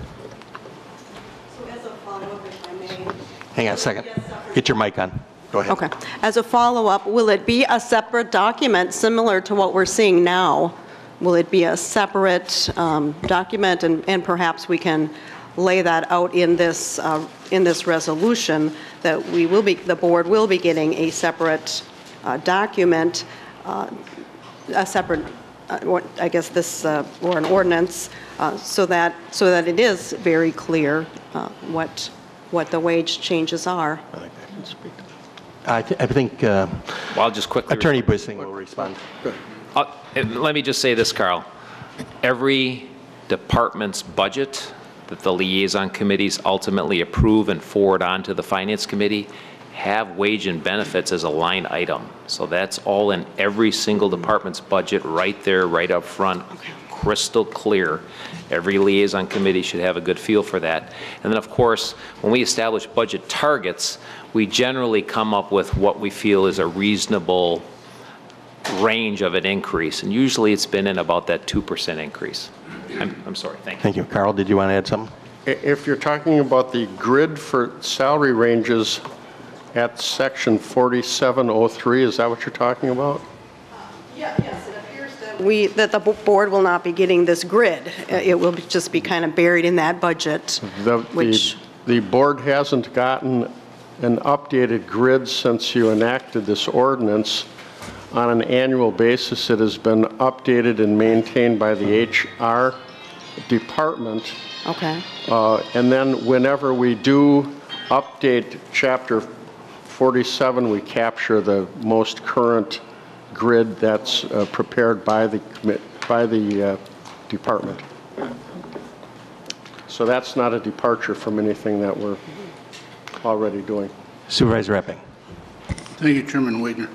Hang on a second. Get your mic on. Go ahead. Okay. As a follow-up, will it be a separate document similar to what we're seeing now? Will it be a separate um, document, and and perhaps we can lay that out in this, uh, in this resolution, that we will be, the board will be getting a separate uh, document, uh, a separate, uh, I guess this, uh, or an ordinance, uh, so that, so that it is very clear uh, what, what the wage changes are. I thi- I think uh, Well, I'll just quickly. Attorney Bissing will respond. Uh, Let me just say this, Carl. Every department's budget that the liaison committees ultimately approve and forward on to the finance committee have wage and benefits as a line item. So that's all in every single department's budget, right there, right up front, crystal clear. Every liaison committee should have a good feel for that. And then, of course, when we establish budget targets, we generally come up with what we feel is a reasonable range of an increase, and usually it's been in about that 2% increase. I'm, I'm sorry, thank you. Thank you. Carl, did you want to add something? If you're talking about the grid for salary ranges at section 4703, is that what you're talking about? Yes, it appears that. We, that the board will not be getting this grid. It will just be kind of buried in that budget, The, which, the, the board hasn't gotten an updated grid since you enacted this ordinance. On an annual basis, it has been updated and maintained by the HR department. okay. Uh, And then whenever we do update Chapter 47, we capture the most current grid that's uh, prepared by the, by the uh, department. So that's not a departure from anything that we're already doing. Supervisor Epping. Thank you, Chairman Wagner.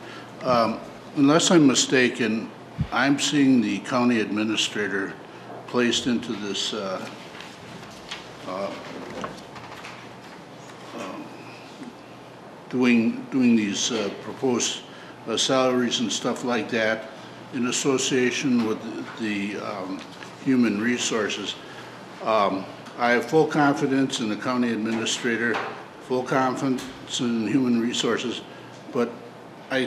Um, Unless I'm mistaken, I'm seeing the county administrator placed into this uh, uh, um, doing, doing these uh, proposed uh, salaries and stuff like that in association with the um, human resources. Um, I have full confidence in the county administrator, full confidence in human resources, but I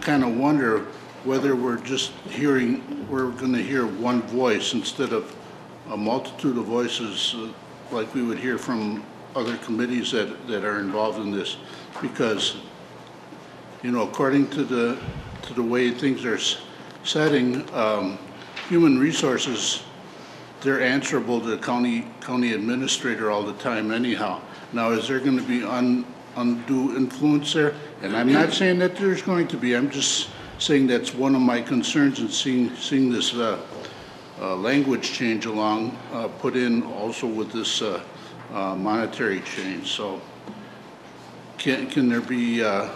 kind of wonder whether we're just hearing, we're going to hear one voice instead of a multitude of voices uh, like we would hear from other committees that, that are involved in this. Because, you know, according to the, to the way things are setting, um, human resources they're answerable to the county, county administrator all the time anyhow. Now, is there going to be un- undue influence there? And I'm not saying that there's going to be, I'm just saying that's one of my concerns in seeing, seeing this uh, uh, language change along, uh, put in also with this uh, uh, monetary change. So can, can there be uh,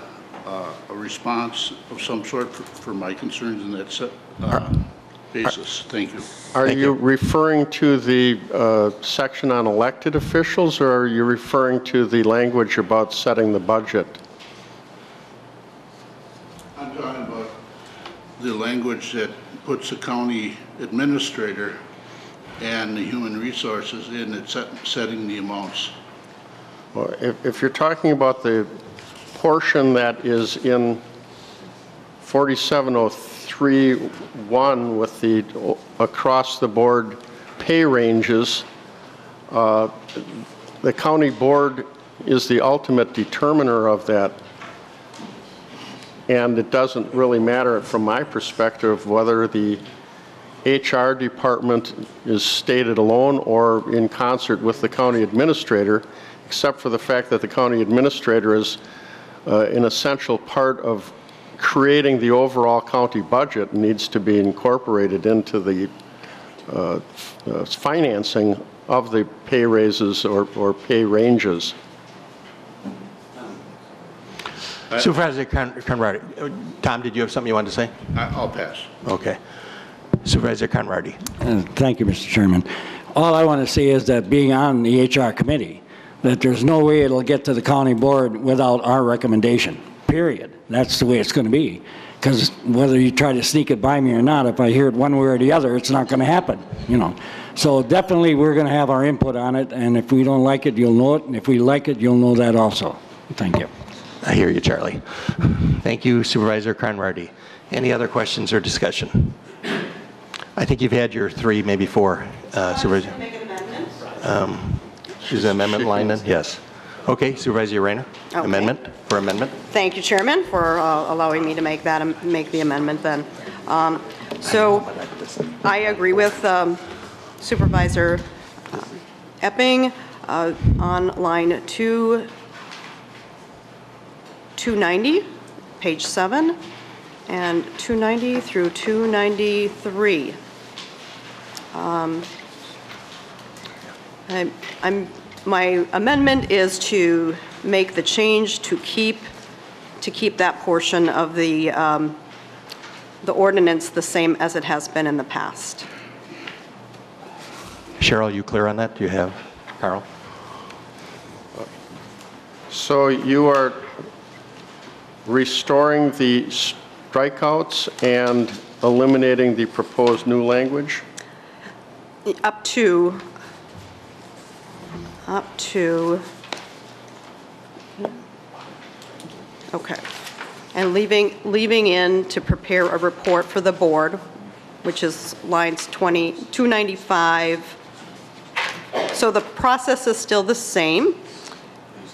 uh, a response of some sort for for my concerns in that se- uh, basis? Thank you. Are you referring to the uh, section on elected officials, or are you referring to the language about setting the budget? I'm talking about the language that puts the county administrator and the human resources in at set- setting the amounts. Well, If if you're talking about the portion that is in 4703-1 with the across-the-board pay ranges, uh, the county board is the ultimate determiner of that. And it doesn't really matter from my perspective whether the HR department is stated alone or in concert with the county administrator, except for the fact that the county administrator is an essential part of creating the overall county budget needs to be incorporated into the uh, uh, financing of the pay raises or or pay ranges. Supervisor Con- Conrad, uh, Tom, did you have something you wanted to say? I- I'll pass. Okay. Supervisor Conrady. Uh, Thank you, Mr. Chairman. All I want to say is that being on the HR committee, that there's no way it'll get to the county board without our recommendation, period. That's the way it's going to be. Because whether you try to sneak it by me or not, if I hear it one way or the other, it's not going to happen, you know. So definitely, we're going to have our input on it, and if we don't like it, you'll know it, and if we like it, you'll know that also. Thank you. I hear you, Charlie. Thank you, Supervisor Conrady. Any other questions or discussion? I think you've had your three, maybe four, uh, Supervisor. Um, Is an amendment line then? Yes. Okay, Supervisor Rayner, Okay. amendment, for amendment? Thank you, Chairman, for uh, allowing me to make that, am- make the amendment then. Um, So I agree with um, Supervisor um, Epping uh, on line 2, 290, page 7, and 290 through 293. Um, I'm- I'm, my amendment is to make the change to keep, to keep that portion of the, um, the ordinance the same as it has been in the past. Cheryl, you clear on that? Do you have, Carl? So you are restoring the strikeouts and eliminating the proposed new language? Up to, up to, okay. And leaving, leaving in to prepare a report for the board, which is lines 20, 295. So the process is still the same.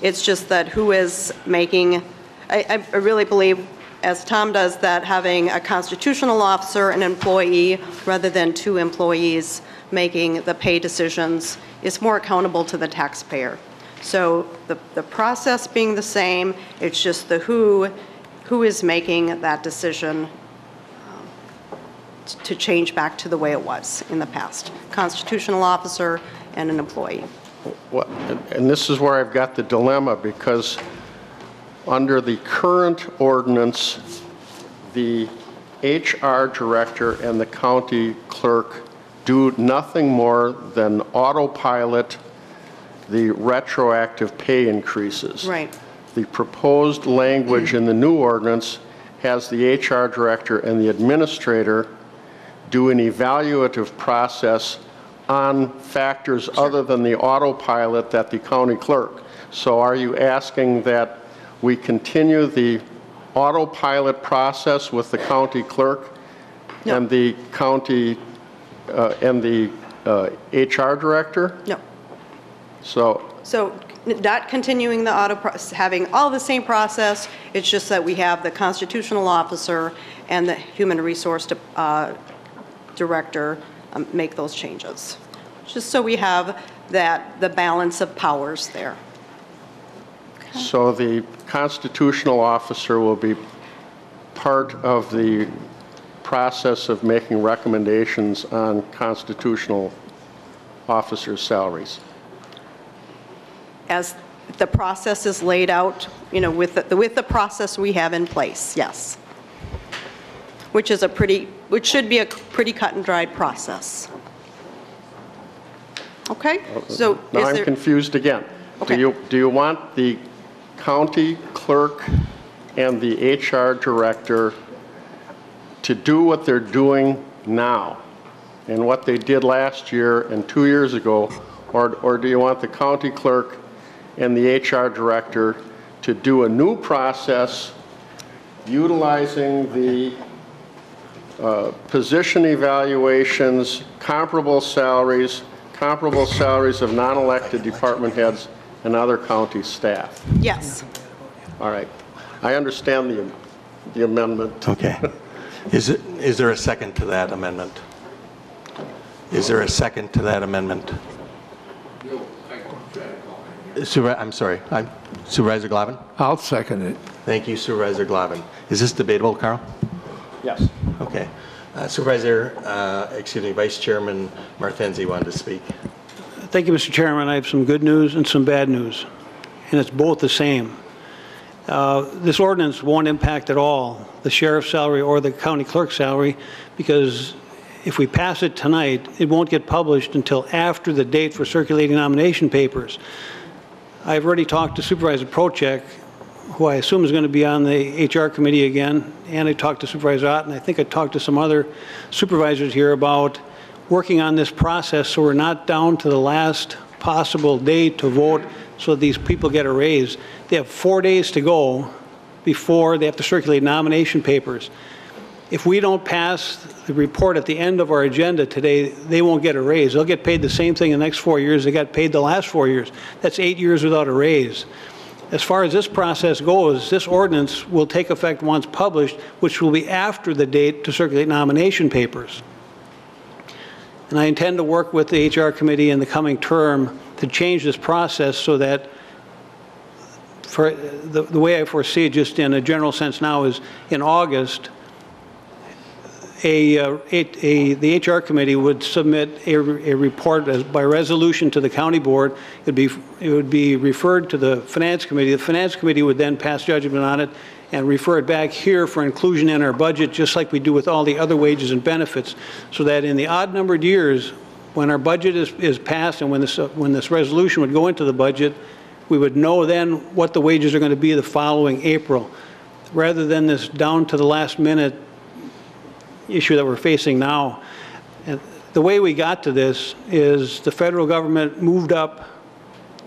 It's just that who is making, I, I really believe, as Tom does, that having a constitutional officer, an employee, rather than two employees making the pay decisions, is more accountable to the taxpayer. So the, the process being the same, it's just the who, who is making that decision um, to change back to the way it was in the past. Constitutional officer and an employee. And this is where I've got the dilemma, because under the current ordinance, the HR director and the county clerk do nothing more than autopilot the retroactive pay increases. Right. The proposed language in the new ordinance has the HR director and the administrator do an evaluative process on factors other than the autopilot that the county clerk. So are you asking that we continue the autopilot process with the county clerk and the county, uh, and the uh, HR director? No. So So not continuing the auto, pro- having all the same process, it's just that we have the constitutional officer and the human resource di- uh, director um, make those changes. Just so we have that, the balance of powers there. So the constitutional officer will be part of the process of making recommendations on constitutional officers' salaries. As the process is laid out, you know, with, the with the process we have in place, yes. Which is a pretty, which should be a pretty cut and dried process. Okay? So Now I'm there? confused again. Do you, do you want the county clerk and the HR director to do what they're doing now and what they did last year and two years ago? Or, or do you want the county clerk and the HR director to do a new process utilizing the uh, position evaluations, comparable salaries, comparable salaries of non-elected department heads and other county staff. Yes. All right. I understand the the amendment. Okay. [LAUGHS] Is it, is there a second to that amendment? Is there a second to that amendment? Super, I'm sorry, I'm Supervisor Glavin? I'll second it. Thank you Supervisor Glavin. Is this debatable, Carl? Yes. Okay. Uh, Supervisor, uh, excuse me, Vice Chairman Martenzi wanted to speak. Thank you, Mr. Chairman. I have some good news and some bad news, and it's both the same. Uh, This ordinance won't impact at all the sheriff's salary or the county clerk's salary because if we pass it tonight, it won't get published until after the date for circulating nomination papers. I've already talked to Supervisor Procheck, who I assume is going to be on the HR committee again, and I talked to Supervisor Ott, and I think I talked to some other supervisors here about working on this process so we're not down to the last possible day to vote so these people get a raise. They have four days to go before they have to circulate nomination papers. If we don't pass the report at the end of our agenda today, they won't get a raise. They'll get paid the same thing the next four years they got paid the last four years. That's eight years without a raise. As far as this process goes, this ordinance will take effect once published, which will be after the date to circulate nomination papers. And I intend to work with the HR committee in the coming term to change this process so that for, the, the way I foresee it, just in a general sense now, is in August, a, uh, it- a, the HR committee would submit a, a report as, by resolution to the county board. It'd be, it would be referred to the finance committee. The finance committee would then pass judgment on it and refer it back here for inclusion in our budget, just like we do with all the other wages and benefits, so that in the odd numbered years, when our budget is, is passed and when this, uh, when this resolution would go into the budget, we would know then what the wages are going to be the following April, rather than this down to the last minute issue that we're facing now. And the way we got to this is the federal government moved up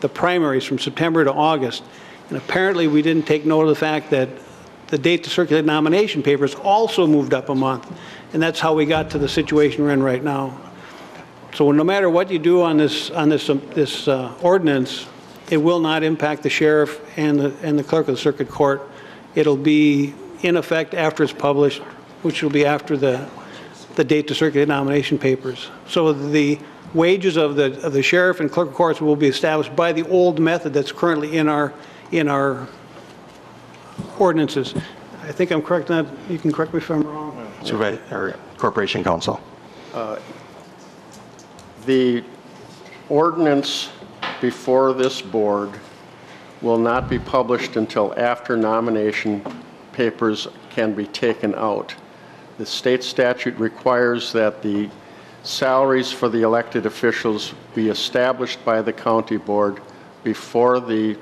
the primaries from September to August. And apparently, we didn't take note of the fact that the date to circulate nomination papers also moved up a month. And that's how we got to the situation we're in right now. So no matter what you do on this, on this, um, this uh, ordinance, it will not impact the sheriff and the, and the clerk of the circuit court. It'll be in effect after it's published, which will be after the, the date to circulate nomination papers. So the wages of the, of the sheriff and clerk of courts will be established by the old method that's currently in our, in our ordinances. I think I'm correct on that. You can correct me if I'm wrong. Supervisor, or Corporation Counsel. Uh, The ordinance before this board will not be published until after nomination papers can be taken out. The state statute requires that the salaries for the elected officials be established by the county board before the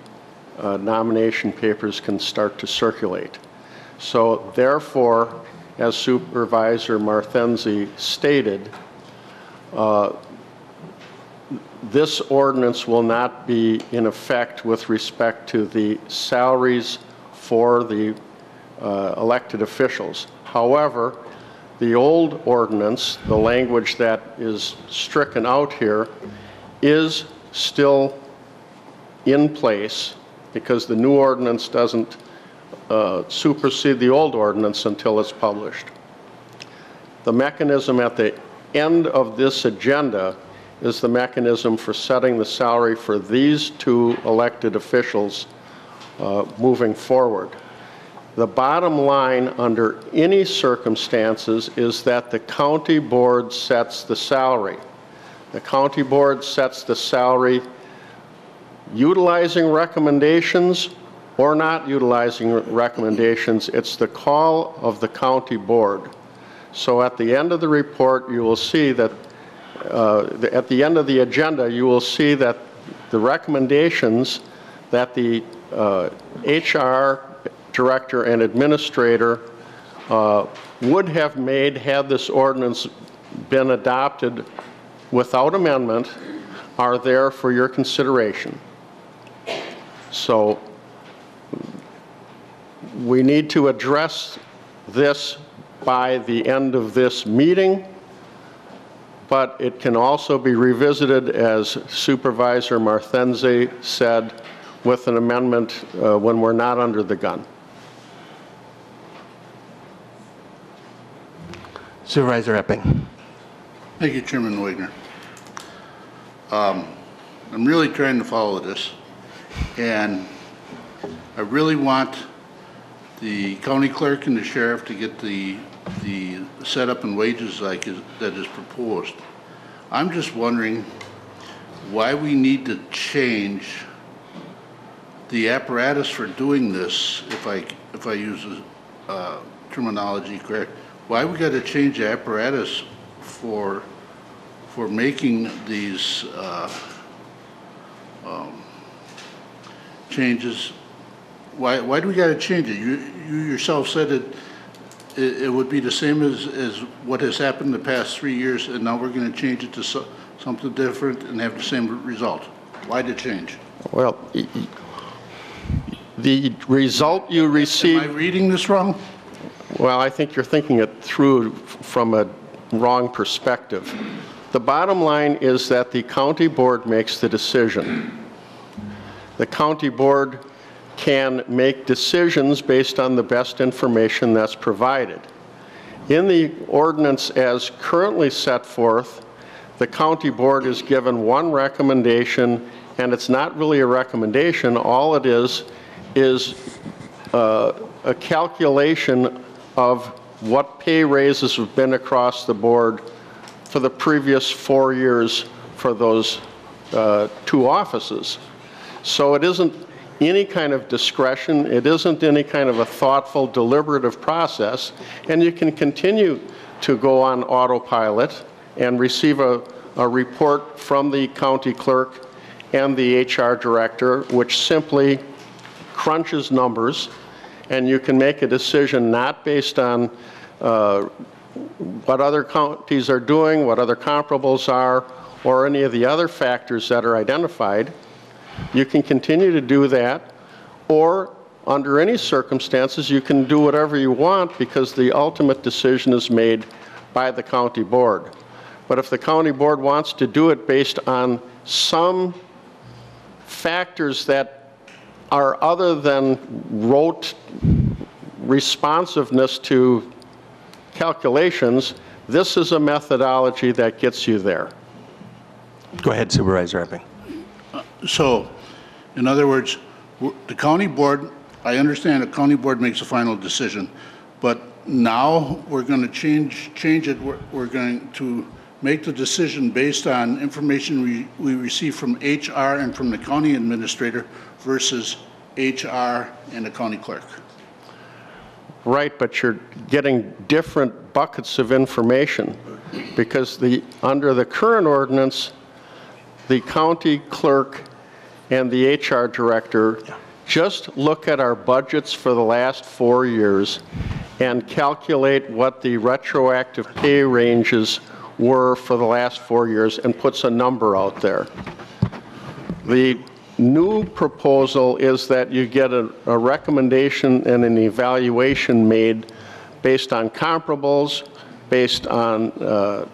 uh, nomination papers can start to circulate. So therefore, as Supervisor Marthenzi stated, uh, this ordinance will not be in effect with respect to the salaries for the uh, elected officials. However, the old ordinance, the language that is stricken out here, is still in place because the new ordinance doesn't uh, supersede the old ordinance until it's published. The mechanism at the end of this agenda is the mechanism for setting the salary for these two elected officials uh, moving forward. The bottom line under any circumstances is that the county board sets the salary. The county board sets the salary utilizing recommendations or not utilizing recommendations. It's the call of the county board. So at the end of the report, you will see that, uh, the- at the end of the agenda, you will see that the recommendations that the uh, HR director and administrator uh, would have made had this ordinance been adopted without amendment are there for your consideration. So we need to address this by the end of this meeting, but it can also be revisited, as Supervisor Marthenzi said, with an amendment uh, when we're not under the gun. Supervisor Epping. Thank you, Chairman Wagner. Um, I'm really trying to follow this, and I really want the county clerk and the sheriff to get the, the setup and wages like is, that is proposed. I'm just wondering why we need to change the apparatus for doing this, if I, if I use the uh, terminology correct, why we got to change the apparatus for, for making these uh, um, changes, why, why do we got to change it? You, you yourself said that it, it would be the same as, as what has happened the past three years, and now we're going to change it to so- something different and have the same result. Why the change? Well, y- y- the result you received... Am I reading this wrong? Well, I think you're thinking it through from a wrong perspective. The bottom line is that the county board makes the decision. The county board can make decisions based on the best information that's provided. In the ordinance as currently set forth, the county board is given one recommendation, and it's not really a recommendation. All it is, is uh, a calculation of what pay raises have been across the board for the previous four years for those uh, two offices. So it isn't any kind of discretion, it isn't any kind of a thoughtful, deliberative process, and you can continue to go on autopilot and receive a, a report from the county clerk and the HR director, which simply crunches numbers, and you can make a decision not based on uh, what other counties are doing, what other comparables are, or any of the other factors that are identified. You can continue to do that, or under any circumstances, you can do whatever you want because the ultimate decision is made by the county board. But if the county board wants to do it based on some factors that are other than rote responsiveness to calculations, this is a methodology that gets you there. Go ahead, Supervisor Epping. So, in other words, the county board, I understand the county board makes a final decision, but now we're going to change, change it, we're, we're going to make the decision based on information we, we receive from HR and from the county administrator versus HR and the county clerk. Right, but you're getting different buckets of information because the, under the current ordinance, the county clerk and the HR director just look at our budgets for the last four years and calculate what the retroactive pay ranges were for the last four years and puts a number out there. The new proposal is that you get a, a recommendation and an evaluation made based on comparables, based on uh,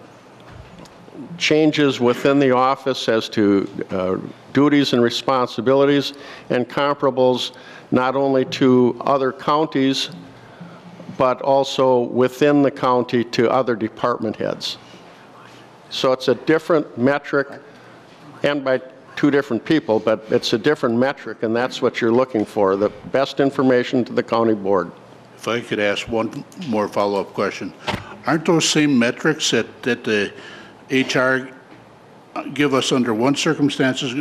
changes within the office as to uh, duties and responsibilities, and comparables not only to other counties, but also within the county to other department heads. So it's a different metric, and by two different people, but it's a different metric, and that's what you're looking for, the best information to the county board. If I could ask one more follow-up question. Aren't those same metrics that, that the HR give us under one circumstances,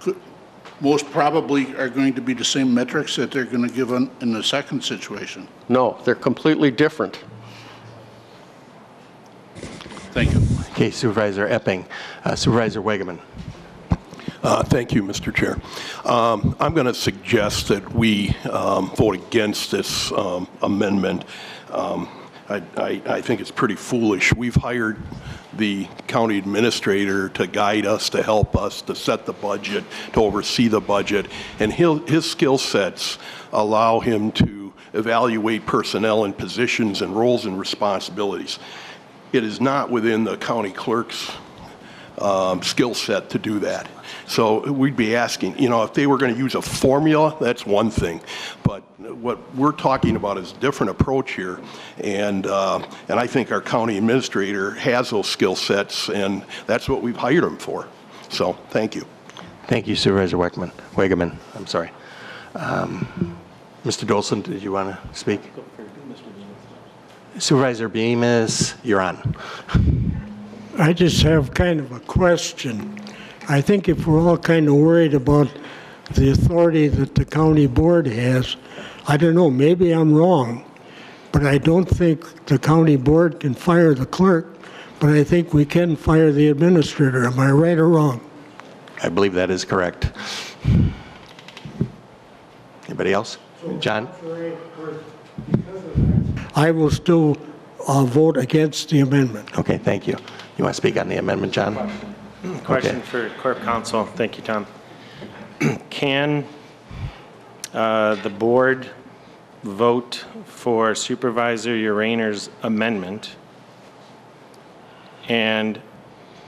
could- most probably are going to be the same metrics that they're going to give on, in the second situation? No, they're completely different. Thank you. Okay, Supervisor Epping. Uh, Supervisor Wegeman. Uh, Thank you, Mr. Chair. Um, I'm going to suggest that we um, vote against this um, amendment. Um, I I- I think it's pretty foolish. We've hired the county administrator to guide us, to help us, to set the budget, to oversee the budget, and his skill sets allow him to evaluate personnel and positions and roles and responsibilities. It is not within the county clerk's um, skill set to do that. So we'd be asking, you know, if they were going to use a formula, that's one thing. But what we're talking about is a different approach here. And, uh, and I think our county administrator has those skill sets, and that's what we've hired him for. So, thank you. Thank you, Supervisor Wegeman. Wegeman, I'm sorry. Um, Mr. Dolson, did you want to speak? Supervisor Bemis, you're on. I just have kind of a question. I think if we're all kind of worried about the authority that the county board has, I don't know, maybe I'm wrong, but I don't think the county board can fire the clerk but I think we can fire the administrator. Am I right or wrong? I believe that is correct. Anybody else? John? I will still uh, vote against the amendment. Okay, thank you. You want to speak on the amendment, John? Question for Corp Counsel. Thank you, Tom. [CLEARS THROAT] Can uh, the board vote for Supervisor Uraner's amendment and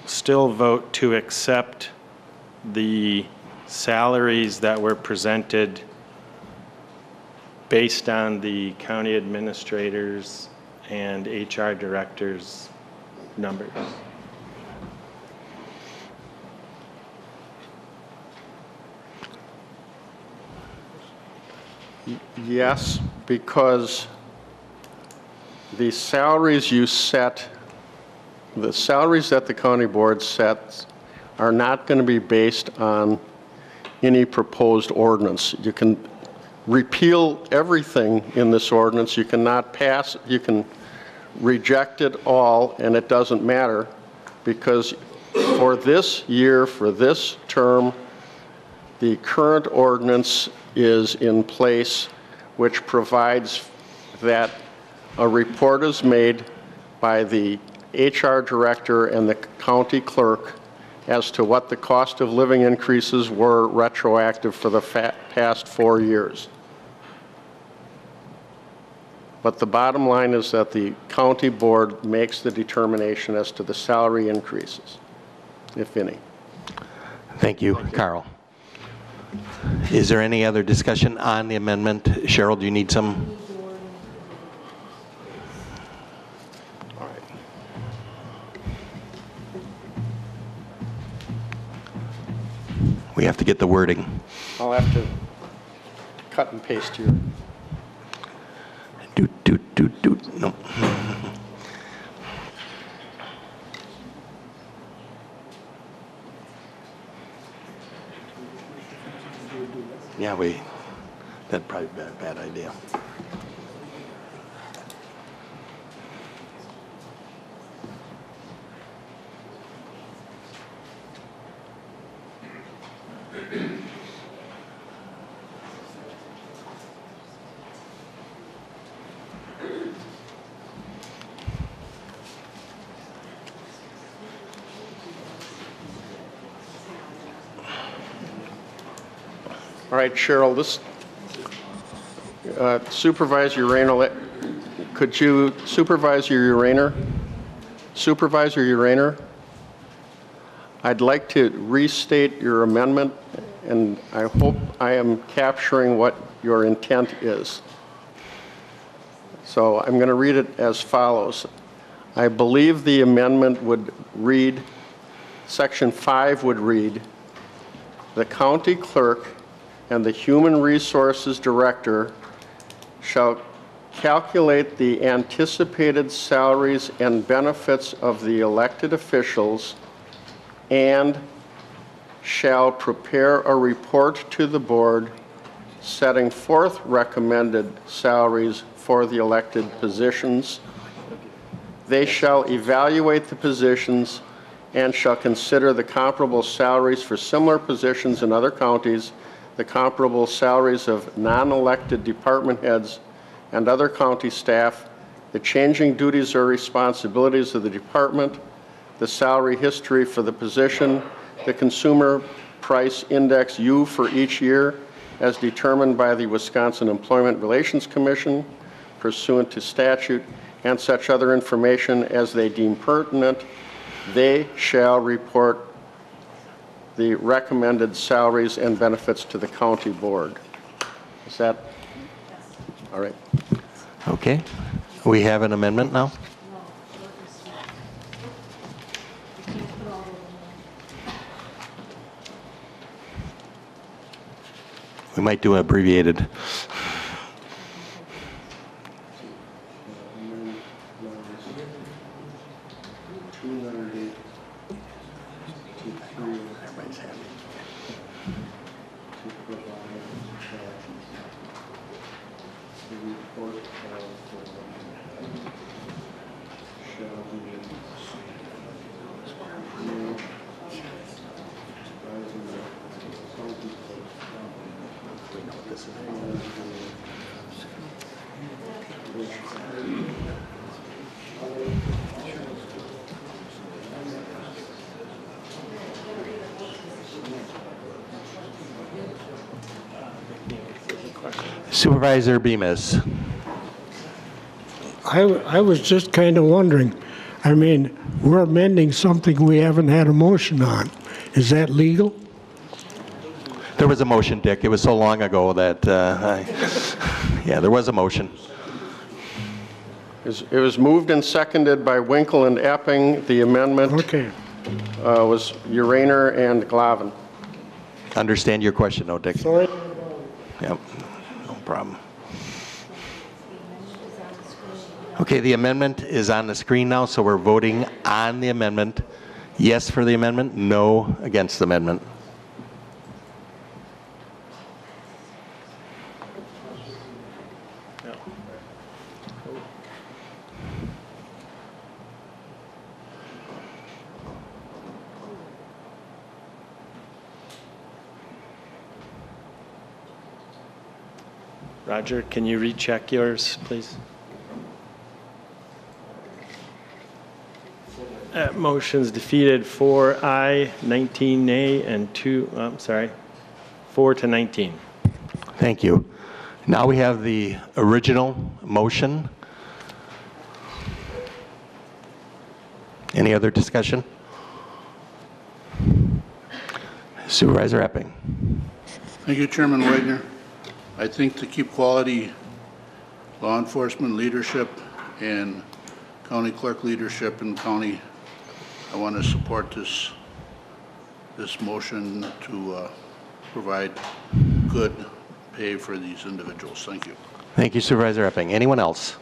still vote to accept the salaries that were presented based on the county administrators and HR directors' numbers? Yes, because the salaries you set, the salaries that the county board sets are not going to be based on any proposed ordinance. You can repeal everything in this ordinance. You cannot pass, you can reject it all, and it doesn't matter, because for this year, for this term, the current ordinance is in place, which provides that a report is made by the HR director and the county clerk as to what the cost of living increases were retroactive for the past four years. But the bottom line is that the county board makes the determination as to the salary increases, if any. Thank you, Carl. Is there any other discussion on the amendment? Cheryl, do you need some? We have to get the wording. I'll have to cut and paste here. Doot, doot, no. Yeah, we, that'd probably be a bad idea. Right, Cheryl, this uh, Supervisor Uraner, could you, Supervisor Uraner, Supervisor Uraner, I'd like to restate your amendment, and I hope I am capturing what your intent is. So I'm going to read it as follows. I believe the amendment would read, Section 5 would read, "The county clerk and the Human Resources Director shall calculate the anticipated salaries and benefits of the elected officials and shall prepare a report to the board setting forth recommended salaries for the elected positions. They shall evaluate the positions and shall consider the comparable salaries for similar positions in other counties, the comparable salaries of non-elected department heads and other county staff, the changing duties or responsibilities of the department, the salary history for the position, the consumer price index U for each year as determined by the Wisconsin Employment Relations Commission pursuant to statute, and such other information as they deem pertinent, they shall report the recommended salaries and benefits to the county board. Is that, all right? Okay, we have an amendment now? We might do abbreviated. Supervisor Bemis. I, I was just kind of wondering, I mean, we're amending something we haven't had a motion on. Is that legal? There was a motion, Dick. It was so long ago that, uh, I- yeah, there was a motion. It was- It was moved and seconded by Winkle and Epping. The amendment Okay. uh, was Uraner and Glavin. Understand your question, though, Dick. Sorry. Yep, no problem. Okay, the amendment is on the screen now, so we're voting on the amendment. Yes for the amendment, no against the amendment. Roger, can you recheck yours, please? That motion's defeated, four aye, 19 nay, and two, oh, I'm sorry, four to 19. Thank you. Now we have the original motion. Any other discussion? Supervisor Epping. Thank you, Chairman Wagner. I think to keep quality law enforcement leadership and county clerk leadership and county, I want to support this, this motion to uh, provide good pay for these individuals. Thank you. Thank you Supervisor Epping. Anyone else?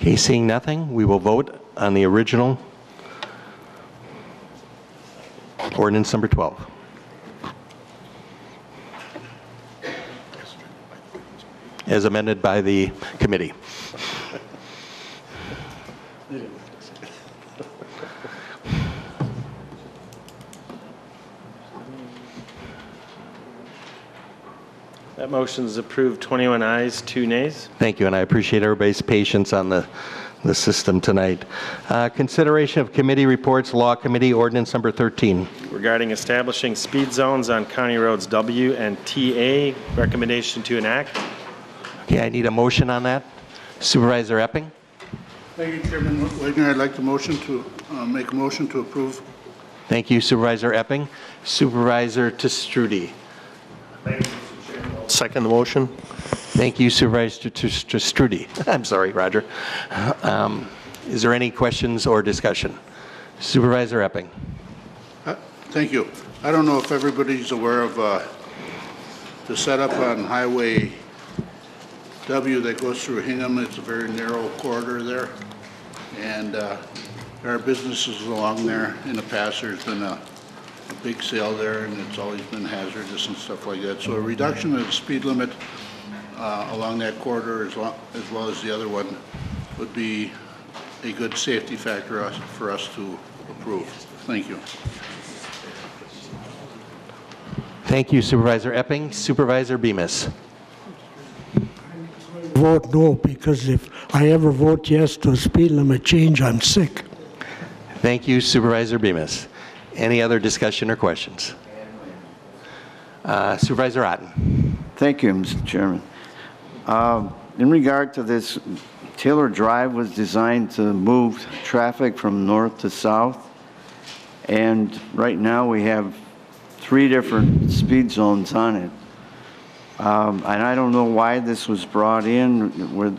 Okay, seeing nothing, we will vote on the original ordinance number 12. As amended by the committee. That motion is approved, 21 ayes, two nays. Thank you, and I appreciate everybody's patience on the, the system tonight. Uh, Consideration of committee reports, Law Committee, ordinance number 13. Regarding establishing speed zones on county roads W and TA, recommendation to enact. Okay, I need a motion on that. Supervisor Epping? Thank you, Chairman Wagner. I'd like to motion to, uh, make a motion to approve. Thank you Supervisor Epping. Supervisor TeStroete? Second the motion. Thank you Supervisor Tes- I'm sorry, Roger. Um, Is there any questions or discussion? Supervisor Epping? Uh, Thank you. I don't know if everybody's aware of uh, the setup on Highway W that goes through Hingham. It's a very narrow corridor there. And uh, there are businesses along there. In the past, there's been a a big sale there, and it's always been hazardous and stuff like that. So a reduction of the speed limit uh, along that corridor as well, as well as the other one would be a good safety factor for us to approve. Thank you. Thank you Supervisor Epping. Supervisor Bemis? Vote no, because if I ever vote yes to a speed limit change, I'm sick. Thank you Supervisor Bemis. Any other discussion or questions? Uh, Supervisor Otten? Thank you, Mr. Chairman. Um, In regard to this, Taylor Drive was designed to move traffic from north to south, and right now we have three different speed zones on it. Um, And I don't know why this was brought in.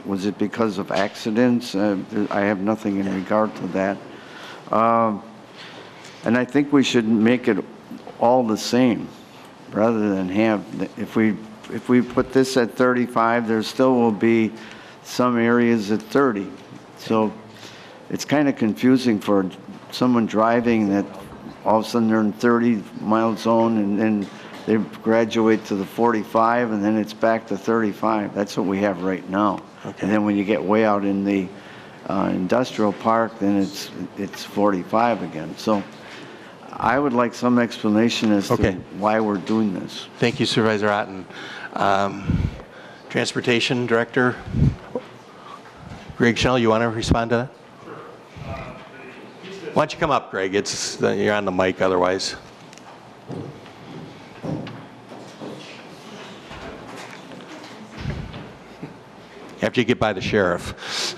Was it because of accidents? Uh, I have nothing in regard to that. Um, And I think we should make it all the same, rather than have, if we, if we put this at 35, there still will be some areas at 30. So it's kind of confusing for someone driving that all of a sudden they're in 30 mile zone and then they graduate to the 45 and then it's back to 35. That's what we have right now. And then when you get way out in the uh, industrial park, then it's, it's 45 again. So I would like some explanation as to why we're doing this. Thank you Supervisor Otten. Um, Transportation Director, Greg Schnell, you want to respond to that? Why don't you come up, Greg? It's, you're on the mic otherwise. After you get by the sheriff.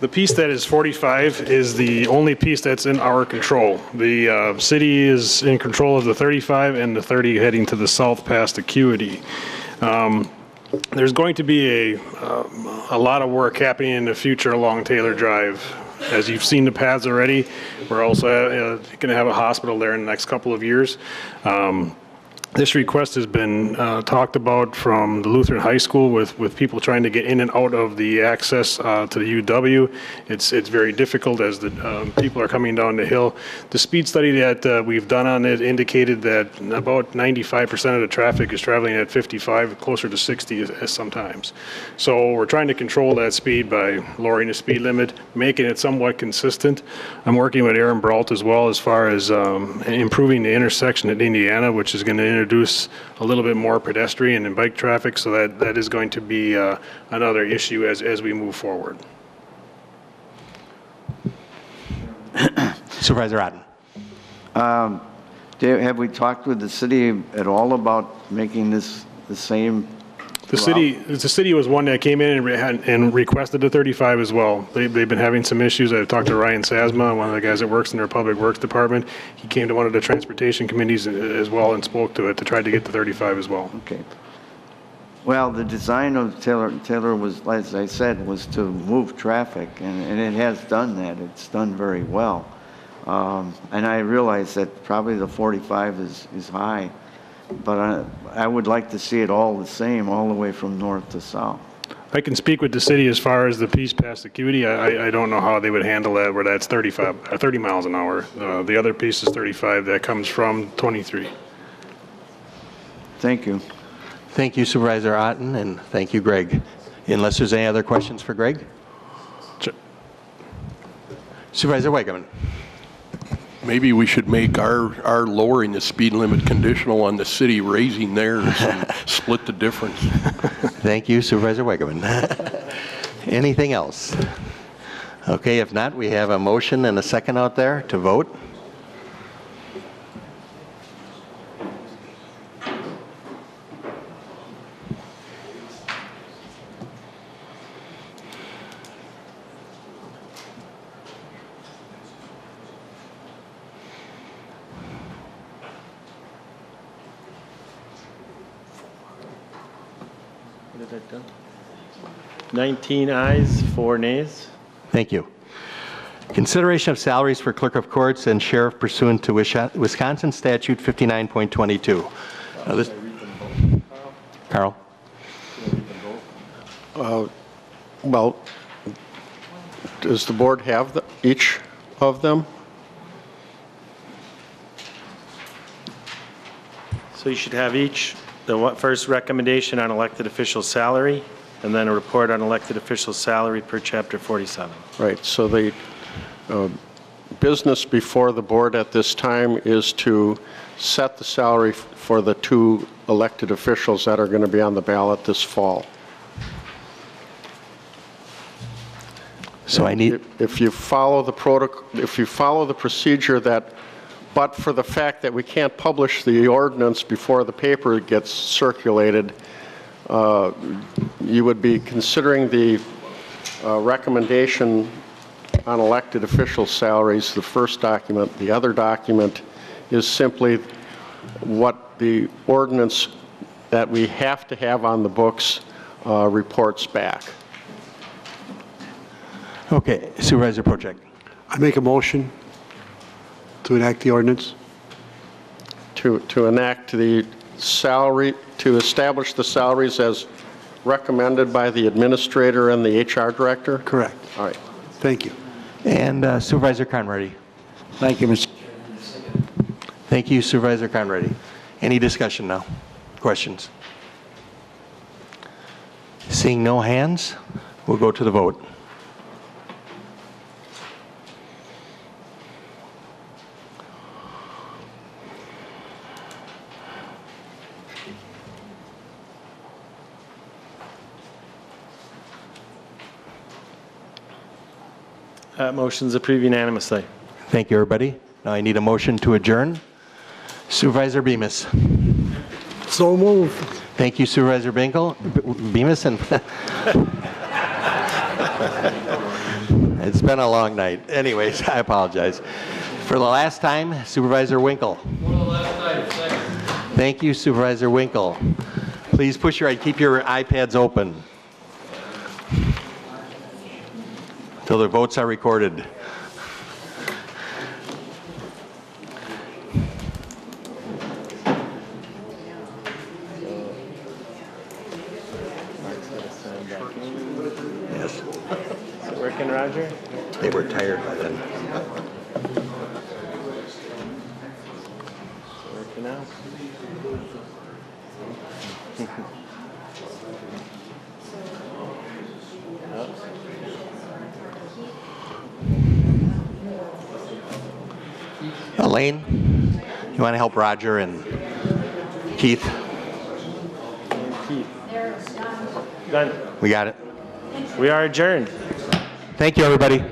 The piece that is 45 is the only piece that's in our control. The uh, city is in control of the 35 and the 30 heading to the south past Acuity. Um, There's going to be a, um, a lot of work happening in the future along Taylor Drive. As you've seen the paths already, we're also going to have a hospital there in the next couple of years. Um, this request has been uh, talked about from the Lutheran High School with, with people trying to get in and out of the access uh, to the UW. It's, it's very difficult as the um, people are coming down the hill. The speed study that uh, we've done on it indicated that about 95% of the traffic is traveling at 55, closer to 60 as- as sometimes. So we're trying to control that speed by lowering the speed limit, making it somewhat consistent. I'm working with Aaron Brault as well as far as um, improving the intersection at Indiana, which is going to introduce a little bit more pedestrian and bike traffic, so that, that is going to be uh, another issue as, as we move forward. [COUGHS] Supervisor Otten. Um, Have we talked with the city at all about making this the same? The city, the city was one that came in and re- had- and requested the 35 as well. They, they've been having some issues. I've talked to Ryan Sasma, one of the guys that works in their Public Works Department. He came to one of the transportation committees uh, as well and spoke to it to try to get the 35 as well. Okay. Well, the design of Taylor, Taylor was, as I said, was to move traffic, and, and it has done that. It's done very well. Um, and I realize that probably the 45 is, is high, but I, I would like to see it all the same, all the way from north to south. I can speak with the city as far as the piece past Acuity. I, I- I don't know how they would handle that where that's 35, uh, 30 miles an hour. Uh, The other piece is 35 that comes from 23. Thank you. Thank you Supervisor Otten, and thank you, Greg. Unless there's any other questions for Greg? Supervisor Wegeman. Maybe we should make our, our lowering the speed limit conditional on the city raising theirs and [LAUGHS] split the difference. Thank you Supervisor Wegeman. [LAUGHS] Anything else? Okay, if not, we have a motion and a second out there to vote. 19 ayes, 4 nays. Thank you. Consideration of salaries for clerk of courts and sheriff pursuant to Wisconsin statute 59.22. Now this- Carl? Uh, Well, does the board have the- each of them? So you should have each, the first recommendation on elected official salary, and then a report on elected official salary per chapter 47. Right, so the uh, business before the board at this time is to set the salary for the two elected officials that are going to be on the ballot this fall. So I need... If you follow the protocol, if you follow the procedure that, but for the fact that we can't publish the ordinance before the paper gets circulated, uh, you would be considering the uh, recommendation on elected official salaries, the first document. The other document is simply what the ordinance that we have to have on the books uh, reports back. Okay, Supervisor Project. I make a motion to enact the ordinance. To, to enact the salary, to establish the salaries as recommended by the administrator and the HR director? Correct. All right. Thank you. And uh, Supervisor Conrady. Thank you, Mr. Thank you Supervisor Conrady. Any discussion now? Questions? Seeing no hands, we'll go to the vote. That motion's approved unanimously. Thank you, everybody. Now I need a motion to adjourn. Supervisor Bemis. So move. Thank you Supervisor Binkle, B- Bemis, and [LAUGHS] it's been a long night. Anyways, I apologize. For the last time, Supervisor Winkle. Thank you Supervisor Winkle. Please push your, keep your iPads open until the votes are recorded. Yes. Is it working, Roger? They were tired by then. Working out? Elaine, you want to help Roger and Keith? Done. We got it. We are adjourned. Thank you, everybody.